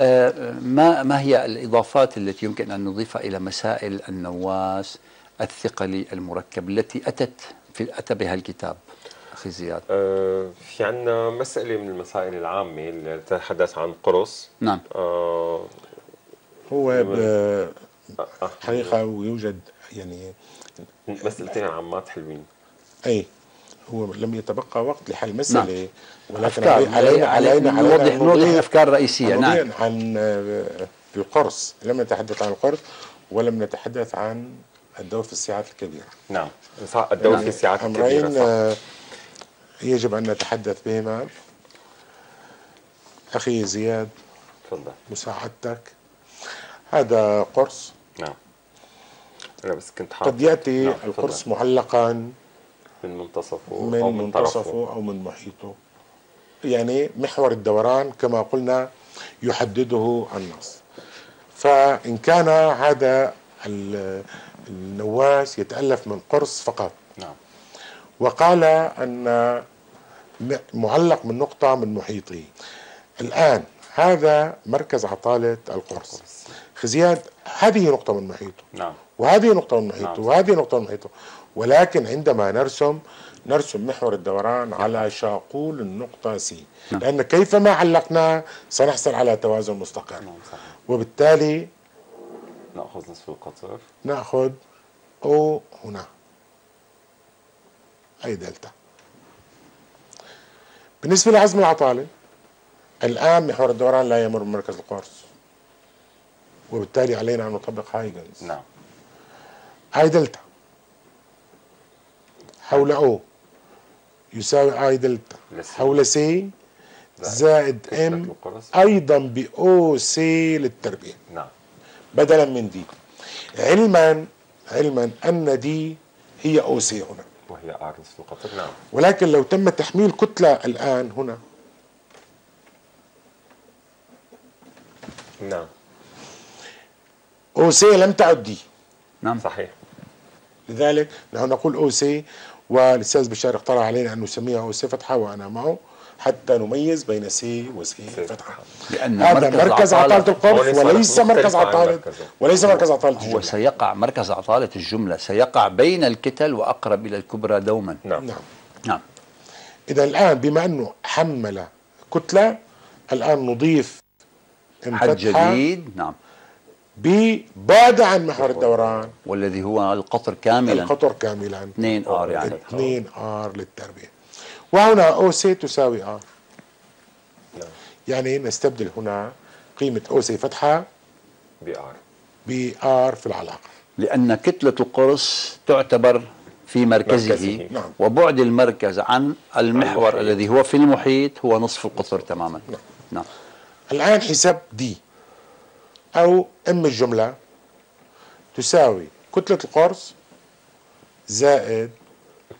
آه، ما ما هي الإضافات التي يمكن أن نضيفها إلى مسائل النواس الثقلي المركب التي أتت في أتى بها الكتاب أخي زياد؟ آه، في عندنا مسألة من المسائل العامة اللي تتحدث عن قرص. نعم. هو آه، ب- آه، حقيقة ويوجد يعني مسألتين عامات حلوين. أي هو لم يتبقى وقت لحل مسألة. ولكن أفكار. علينا علينا نوضح علينا نوضح نضيف- أفكار رئيسية. نعم. عن آه، القرص. لم نتحدث عن القرص ولم نتحدث عن الدور في الساعات الكبيرة. نعم. صح الدور في الساعات الكبيرة أمرين صح. آه، يجب أن نتحدث بهما. أخي زياد تفضل. مساعدتك. هذا قرص. نعم. أنا بس كنت حاطط قد يأتي نعم، القرص تفضل. محلقا من منتصفه من أو من طرفه. منتصفه أو من محيطه. يعني محور الدوران كما قلنا يحدده النص. فإن كان هذا ال- النواس يتألف من قرص فقط. نعم. وقال أن معلق من نقطة من محيطه. الآن هذا مركز عطالة القرص. خزياد هذه نقطة من محيطه. نعم. وهذه نقطة من محيطه نعم. وهذه نقطة من محيطه. ولكن عندما نرسم نرسم محور الدوران على شاقول النقطة سي نعم. لأن كيفما علقناه سنحصل على توازن مستقر. نعم وبالتالي نأخذ نصف القطر. نأخذ أو هنا. I delta. بالنسبة لعزم العطالة الآن محور الدوران لا يمر بمركز القرص. وبالتالي علينا أن نطبق هايجنز. نعم. I delta. حول O. يساوي I delta. حول C. زائد m. أيضا ب OC للتربيع. نعم. بدلا من d. علما علما أن d هي OC هنا. وهي r نصف القطر نعم. ولكن لو تم تحميل كتلة الآن هنا. نعم. OC لم تعد d نعم. صحيح. لذلك نحن نقول OC والأستاذ بشار اقترح علينا أن نسميها OC فتحة وأنا معه حتى نميز بين C و C فتحة. لأن هذا مركز عطالة هو ليس وليس مركز عطالة. وليس مركز عطالة هو الجملة. سيقع مركز عطالة الجملة سيقع بين الكتل وأقرب إلى الكبرى دوما. نعم. نعم. نعم. إذا الآن بما أنه حمل كتلة الآن نضيف حد فتحة جديد. نعم. ببعد عن محور الدوران. والذي هو القطر كاملا. القطر كاملا. 2 r يعني 2 r للتربيع. وهنا OC تساوي r. نعم يعني نستبدل هنا قيمة OC فتحة ب r. ب r في العلاقة. لأن كتلة القرص تعتبر في مركزه, مركزه. نعم. وبعد المركز عن المحور المحيط. الذي هو في المحيط هو نصف القطر تماما. نعم. نعم. الآن حساب d أو m الجملة تساوي كتلة القرص زائد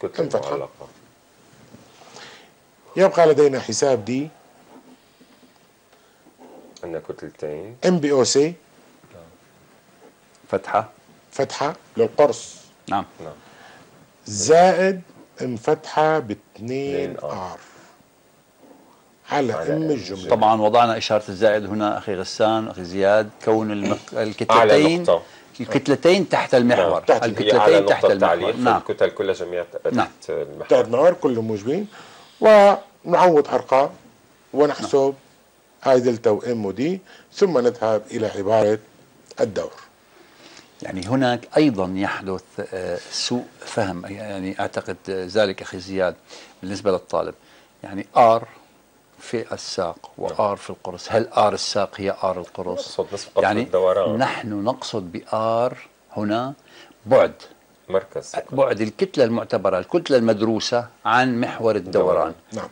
فتحة؟ المعلقة. يبقى لدينا حساب دي عندنا كتلتين. أم بي أو سي. فتحة. فتحة للقرص. نعم. نعم. زائد أم فتحة ب 2 اتنين آر. آر. على ام إم الجملة طبعا وضعنا إشارة الزائد هنا أخي غسان أخي زياد كون. الكتلتين. الكتلتين تحت المحور نعم. الكتلتين تحت المحور نعم الكتل كلها جميع نعم. تحت المحور تحت محور كلهم موجبين ونعوض أرقام ونحسب I delta و m و d ثم نذهب إلى عبارة الدور يعني هناك أيضا يحدث آه، سوء فهم يعني أعتقد ذلك أخي زياد بالنسبة للطالب يعني r في الساق و r في القرص. هل r الساق هي r القرص؟ نقصد نصف يعني الدوران. نحن نقصد ب r هنا بعد. مركز. بعد الكتلة المعتبرة الكتلة المدروسة عن محور الدوران. نعم.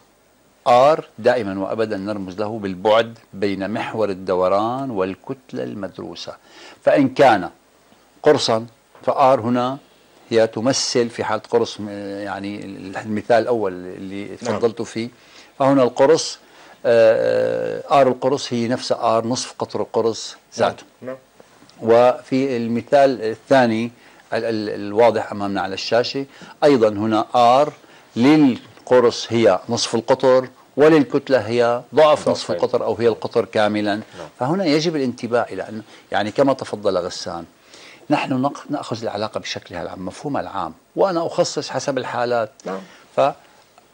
r دائما وابدا نرمز له بالبعد بين محور الدوران والكتلة المدروسة. فإن كان قرصا ف r هنا هي تمثل في حالة قرص يعني المثال الأول اللي تفضلت فيه. فهنا القرص آه، r القرص هي نفس r نصف قطر القرص ذاته. نعم وفي المثال الثاني ال- ال- الواضح أمامنا على الشاشة أيضا هنا آر للقرص هي نصف القطر وللكتلة هي ضعف نصف. القطر أو هي القطر كاملا. فهنا يجب الانتباه إلى أن يعني كما تفضل غسان نحن نأخذ العلاقة بشكلها العام مفهومها العام وأنا أخصص حسب الحالات. نعم.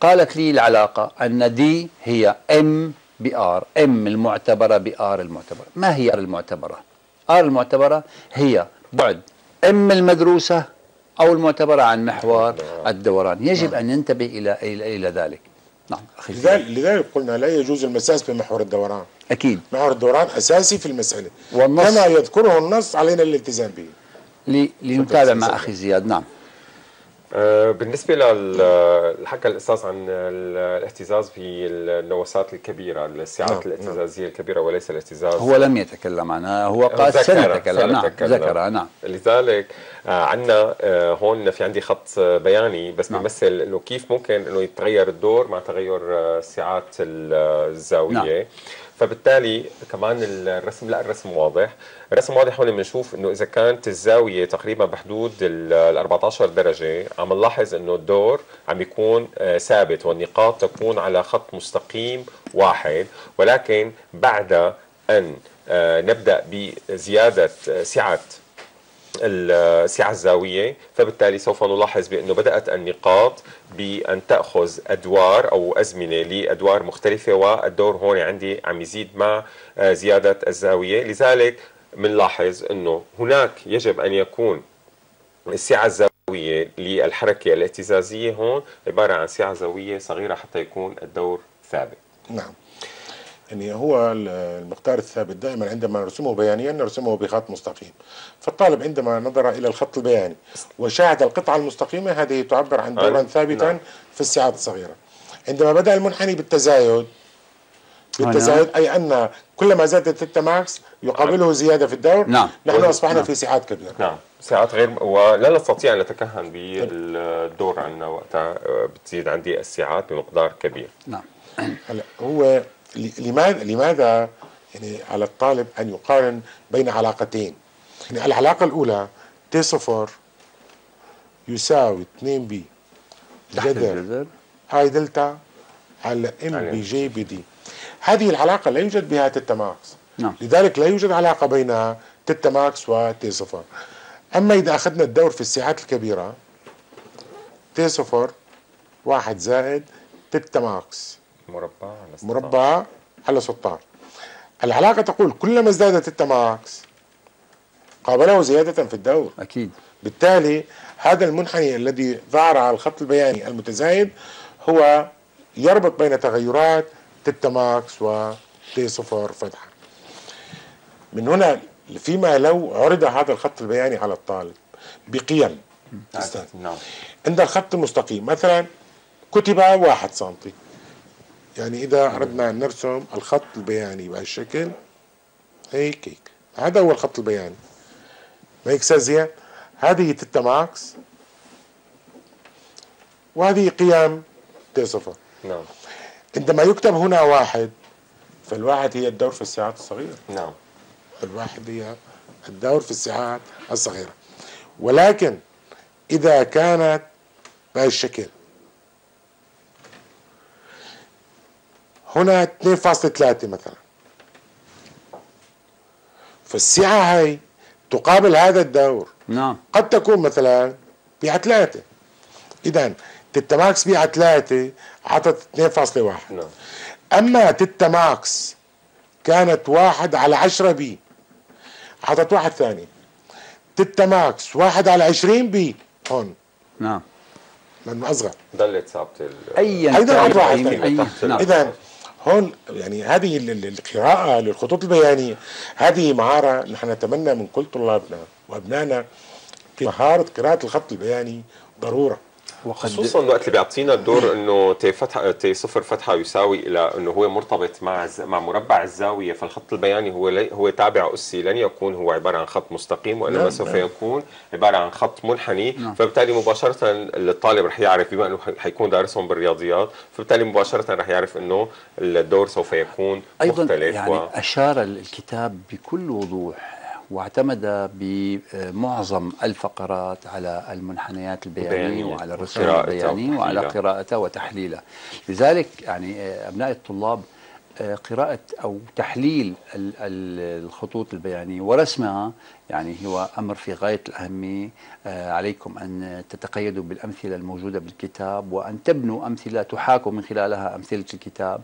فقالت لي العلاقة أن دي هي ام ب r m المعتبرة ب r المعتبرة. ما هي r المعتبرة؟ r المعتبرة هي بعد m المدروسة أو المعتبرة عن محور الدوران. يجب أن ننتبه إلى إلى, إلى ذلك. نعم زياد. لذلك لذلك قلنا لا يجوز المساس بمحور الدوران. أكيد. محور الدوران أساسي في المسألة. والنص- كما يذكره النص علينا الالتزام به. لنتابع مع. أخي زياد. نعم. بالنسبة لل حكى الأستاذ عن ال- الاهتزاز في النواسات الكبيرة السعات نعم، الاهتزازية الكبيرة وليس الاهتزاز هو لم يتكلم عنها هو قال ذكر- سنتكلم نعم. ذكرها نعم لذلك آه عندنا آه هون في عندي خط آه، بياني بس نعم. بيمثل إنه كيف ممكن إنه يتغير الدور مع تغير آه، سعات ال- آه، الزاوية نعم. فبالتالي كمان الرسم لا الرسم واضح. الرسم واضح هون بنشوف إنه إذا كانت الزاوية تقريبا بحدود ال 14 درجة عم نلاحظ إنه الدور عم يكون آه، ثابت والنقاط تكون على خط مستقيم واحد. ولكن بعد أن آه، نبدأ بزيادة سعة السعة الزاوية فبالتالي سوف نلاحظ بأنه بدأت النقاط بأن تأخذ أدوار أو أزمنة لأدوار مختلفة والدور هون عندي عم يزيد مع آه، زيادة الزاوية. لذلك بنلاحظ أنه هناك يجب أن يكون السعة الزاوية للحركة الاهتزازية هون عبارة عن سعة زاوية صغيرة حتى يكون الدور ثابت. نعم. يعني هو المقدار الثابت دائما عندما نرسمه بيانيا نرسمه بخط مستقيم. فالطالب عندما نظر إلى الخط البياني وشاهد القطعة المستقيمة هذه تعبر عن دورا ثابتا نعم. في السعات الصغيرة. عندما بدأ المنحني بالتزايد بالتزايد أي أن كلما زادت التتا ماكس يقابله زيادة في الدور. نعم. نحن أصبحنا نعم. في سعات كبيرة. نعم. ساعات غير ولا نستطيع أن نتكهن بالدور عندنا وقتها بتزيد عندي السعات بمقدار كبير. نعم. هلا هو لماذا لماذا يعني على الطالب أن يقارن بين علاقتين؟ يعني العلاقة الأولى T صفر يساوي 2 pi جذر I delta على m ب g ب d هذه العلاقة لا يوجد بها theta max نعم. لذلك لا يوجد علاقة بين theta max و T صفر. أما إذا أخذنا الدور في السعات الكبيرة T صفر واحد زائد theta max مربع على مربع على 16 العلاقة تقول كلما ازدادت theta max قابله زيادة في الدور. أكيد. بالتالي هذا المنحني الذي ظهر على الخط البياني المتزايد هو يربط بين تغيرات theta max و T صفر فتحة. من هنا فيما لو عرض هذا الخط البياني على الطالب بقيم. نعم. عند الخط المستقيم مثلا كتب واحد سنتي. يعني إذا أردنا أن نرسم الخط البياني بهالشكل هيك هيك هذا هو الخط البياني. ما هيك زين هذه theta max وهذه قيم T صفر. نعم. عندما يكتب هنا واحد فالواحد هي الدور في الساعات الصغيرة. نعم. الواحد هي الدور في الساعات الصغيرة. ولكن إذا كانت بهالشكل هنا 2.3 مثلا. فالسعة هاي تقابل هذا الدور. نعم. قد تكون مثلا بيع 3 إذا theta max pi ع 3 عطت 2.1 نعم. أما theta max كانت واحد على 10 pi عطت واحد ثاني. theta max واحد على 20 pi هون. نعم. لأنه أصغر. ضلت ثابتة ايا أيضا كان واحد. أي- هون يعني هذه ال- ال- القراءة للخطوط البيانية. هذه مهارة نحن نتمنى من كل طلابنا وأبنائنا مهارة قراءة الخط البياني ضرورة. وقد خصوصا وقت اللي بيعطينا الدور إنه T فتحه T صفر فتحه يساوي إلى إنه هو مرتبط مع الز- مع مربع الزاوية فالخط البياني هو لي هو تابع أسي لن يكون هو عبارة عن خط مستقيم وإنما سوف. يكون عبارة عن خط منحني نعم. فبالتالي مباشرة الطالب رح يعرف بما إنه حيكون دارسهم بالرياضيات فبالتالي مباشرة رح يعرف إنه الدور سوف يكون أيضا مختلف يعني و... أشار الكتاب بكل وضوح واعتمد بمعظم الفقرات على المنحنيات البيانية وعلى الرسوم البيانية وعلى وتحليلها. قراءته وتحليله لذلك يعني آه، أبناء الطلاب قراءة أو تحليل ال- ال- الخطوط البيانية ورسمها يعني هو أمر في غاية الأهمية آه، عليكم أن تتقيدوا بالأمثلة الموجودة بالكتاب وأن تبنوا أمثلة تحاكوا من خلالها أمثلة الكتاب.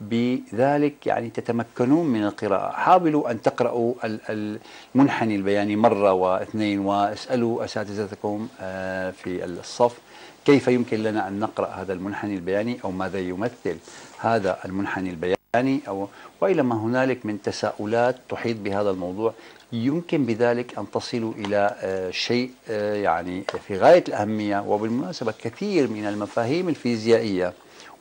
بذلك يعني تتمكنون من القراءة. حاولوا أن تقرأوا ال- المنحني البياني مرة واثنين واسألوا أساتذتكم آه، في الصف كيف يمكن لنا أن نقرأ هذا المنحني البياني أو ماذا يمثل هذا المنحني البياني أو وإلى ما هنالك من تساؤلات تحيط بهذا الموضوع يمكن بذلك أن تصلوا إلى آه، شيء آه، يعني في غاية الأهمية وبالمناسبة كثير من المفاهيم الفيزيائية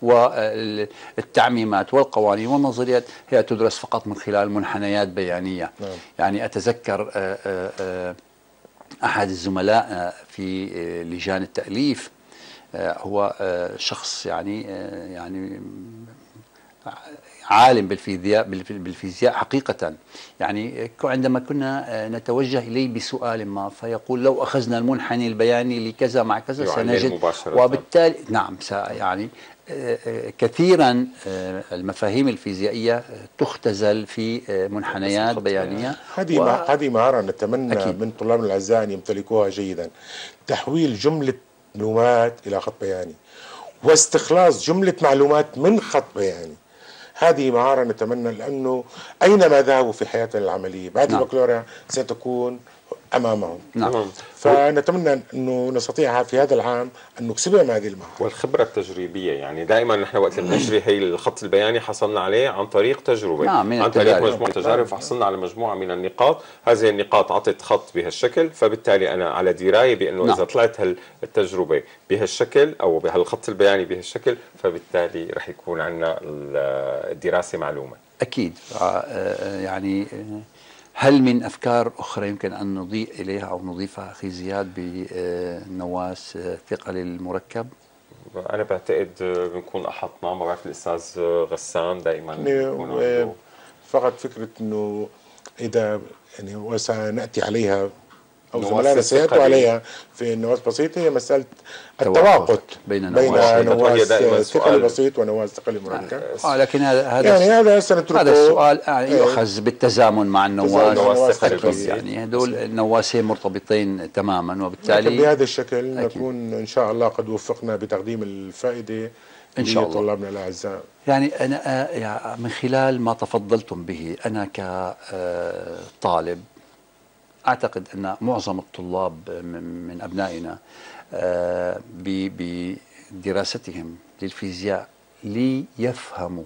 والتعميمات والقوانين والنظريات هي تدرس فقط من خلال منحنيات بيانية نعم. يعني أتذكر آه، أحد الزملاء في لجان التأليف هو شخص يعني يعني عالم بالفيزياء بالفيزياء حقيقة. يعني عندما كنا آه، نتوجه إليه بسؤال ما فيقول لو أخذنا المنحني البياني لكذا مع كذا سنجد وبالتالي نعم يعني آه، آه، كثيرا المفاهيم الفيزيائية تختزل في منحنيات بيانية. هذه و... هذه مهارة نتمنى أكيد. من طلابنا الأعزاء أن يمتلكوها جيدا. تحويل جملة معلومات إلى خط بياني واستخلاص جملة معلومات من خط بياني. هذه مهارة نتمنى لأنه أينما ذهبوا في حياتنا العملية بعد نعم. البكالوريا ستكون أمامهم. نعم. فنتمنى أنه نستطيع في هذا العام أن نكسبها من هذه المهارة. والخبرة التجريبية يعني دائما نحن وقت بنجري هي الخط البياني حصلنا عليه عن طريق تجربة. نعم عن طريق مجموعة تجارب فحصلنا على مجموعة من النقاط. هذه النقاط أعطت خط بهالشكل فبالتالي أنا على دراية بأنه نعم. اذا طلعت هالتجربة بهالشكل أو بهالخط البياني بهالشكل فبالتالي رح يكون عندنا الدراسة معلومة. أكيد. آه، آه، يعني هل من أفكار أخرى يمكن أن نضيء إليها أو نضيفها أخي زياد بنواس ثقل المركب؟ أنا بعتقد بنكون أحطنا ما بعرف الأستاذ غسان دائما فقط فكرة أنه إذا يعني وسنأتي عليها أو زملائنا سياتوا عليها في نواس بسيطه هي مسألة التوافق بين بين نواس ثقل بسيط ونواس ثقل مركب. آه لكن هذا هذا يعني هذا سنتركه. هذا السؤال يعني يؤخذ بالتزامن مع النواس. ثقل يعني هذول النواسين مرتبطين تماما وبالتالي بهذا الشكل أكيد. نكون إن شاء الله قد وفقنا بتقديم الفائدة إن شاء الله. طلابنا الأعزاء. يعني أنا آه، من خلال ما تفضلتم به أنا كطالب أعتقد أن معظم الطلاب من أبنائنا آه، بدراستهم للفيزياء ليفهموا.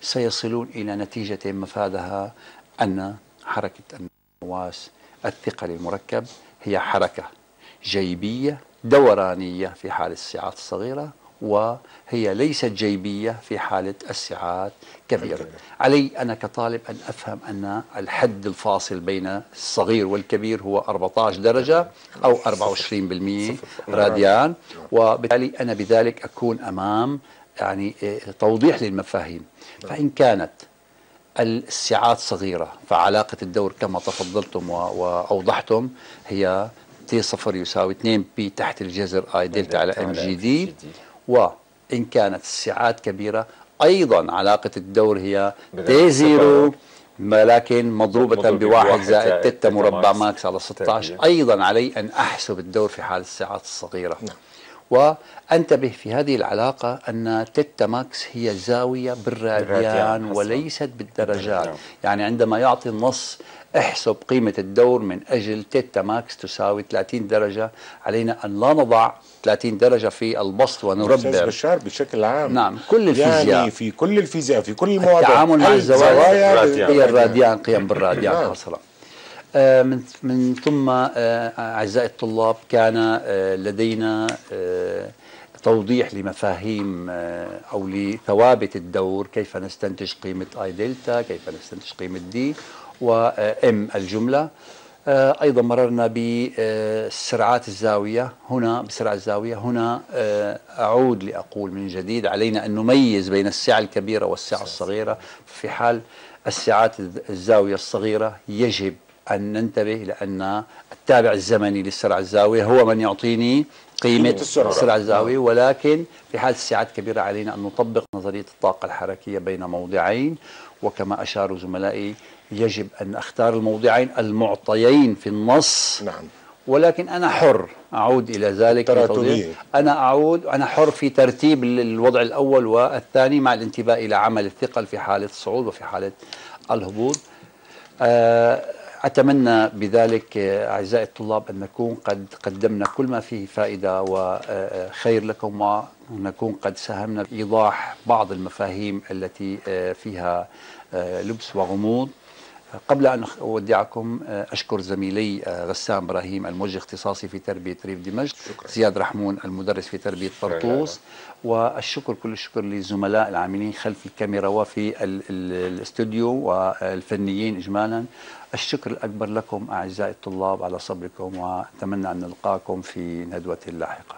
سيصلون إلى نتيجة مفادها أن حركة النواس الثقل المركب هي حركة جيبية دورانية في حال السعات الصغيرة. وهي ليست جيبية في حالة السعات كبيرة. علي أنا كطالب أن أفهم أن الحد الفاصل بين الصغير والكبير هو 14 درجة أو 24% راديان. وبالتالي أنا بذلك أكون أمام يعني إيه، توضيح للمفاهيم. فإن كانت السعات صغيرة فعلاقة الدور كما تفضلتم وأوضحتم هي T صفر يساوي 2 pi تحت الجذر I delta على mgd وإن كانت السعات كبيرة أيضا علاقة الدور هي T zero ولكن مضروبة بواحد زائد تيتا مربع max. على 16 أيضا علي أن أحسب الدور في حال السعات الصغيرة. نعم. وأنتبه في هذه العلاقة أن theta max هي زاوية بالراديان وليست بالدرجات. نعم. يعني عندما يعطي النص احسب قيمة الدور من أجل theta max تساوي 30 درجة. علينا أن لا نضع 30 درجة في البسط ونربع. بشار بشكل عام. نعم كل الفيزياء. يعني في كل الفيزياء في كل المواضيع التعامل مع الزوايا هي الراديان. قيم بالراديان. نعم. حصلا آه من من ثم آه أعزائي الطلاب كان آه لدينا توضيح لمفاهيم أو لثوابت الدور كيف نستنتج قيمة اي دلتا كيف نستنتج قيمة دي وام الجملة. آه، أيضا مررنا بسرعات الزاوية. هنا بسرعة الزاوية. هنا آه، أعود لأقول من جديد علينا أن نميز بين السعه الكبيرة والسعه الصغيرة. في حال السعات الزاوية الصغيرة يجب أن ننتبه لأن التابع الزمني للسرعه الزاوية هو من يعطيني قيمة السرعة. الزاوية. ولكن في حال السعات كبيرة علينا أن نطبق نظرية الطاقة الحركية بين موضعين. وكما أشاروا زملائي يجب أن أختار الموضعين المعطيين في النص. نعم. ولكن أنا حر. أعود إلى ذلك أنا أعود أنا حر في ترتيب الوضع الأول والثاني مع الانتباه إلى عمل الثقل في حالة الصعود وفي حالة الهبوط. آه، أتمنى بذلك أعزائي الطلاب أن نكون قد قدمنا كل ما فيه فائدة وخير لكم ونكون قد ساهمنا بإيضاح بعض المفاهيم التي آه، فيها آه، لبس وغموض. قبل أن أودعكم آه، أشكر زميلي آه، غسان إبراهيم الموجه اختصاصي في تربية ريف دمشق شكرا. زياد رحمون المدرس في تربية طرطوس. والشكر كل الشكر للزملاء العاملين خلف الكاميرا وفي الاستوديو والفنيين إجمالا. الشكر الأكبر لكم أعزائي الطلاب على صبركم وأتمنى أن نلقاكم في ندوة لاحقة.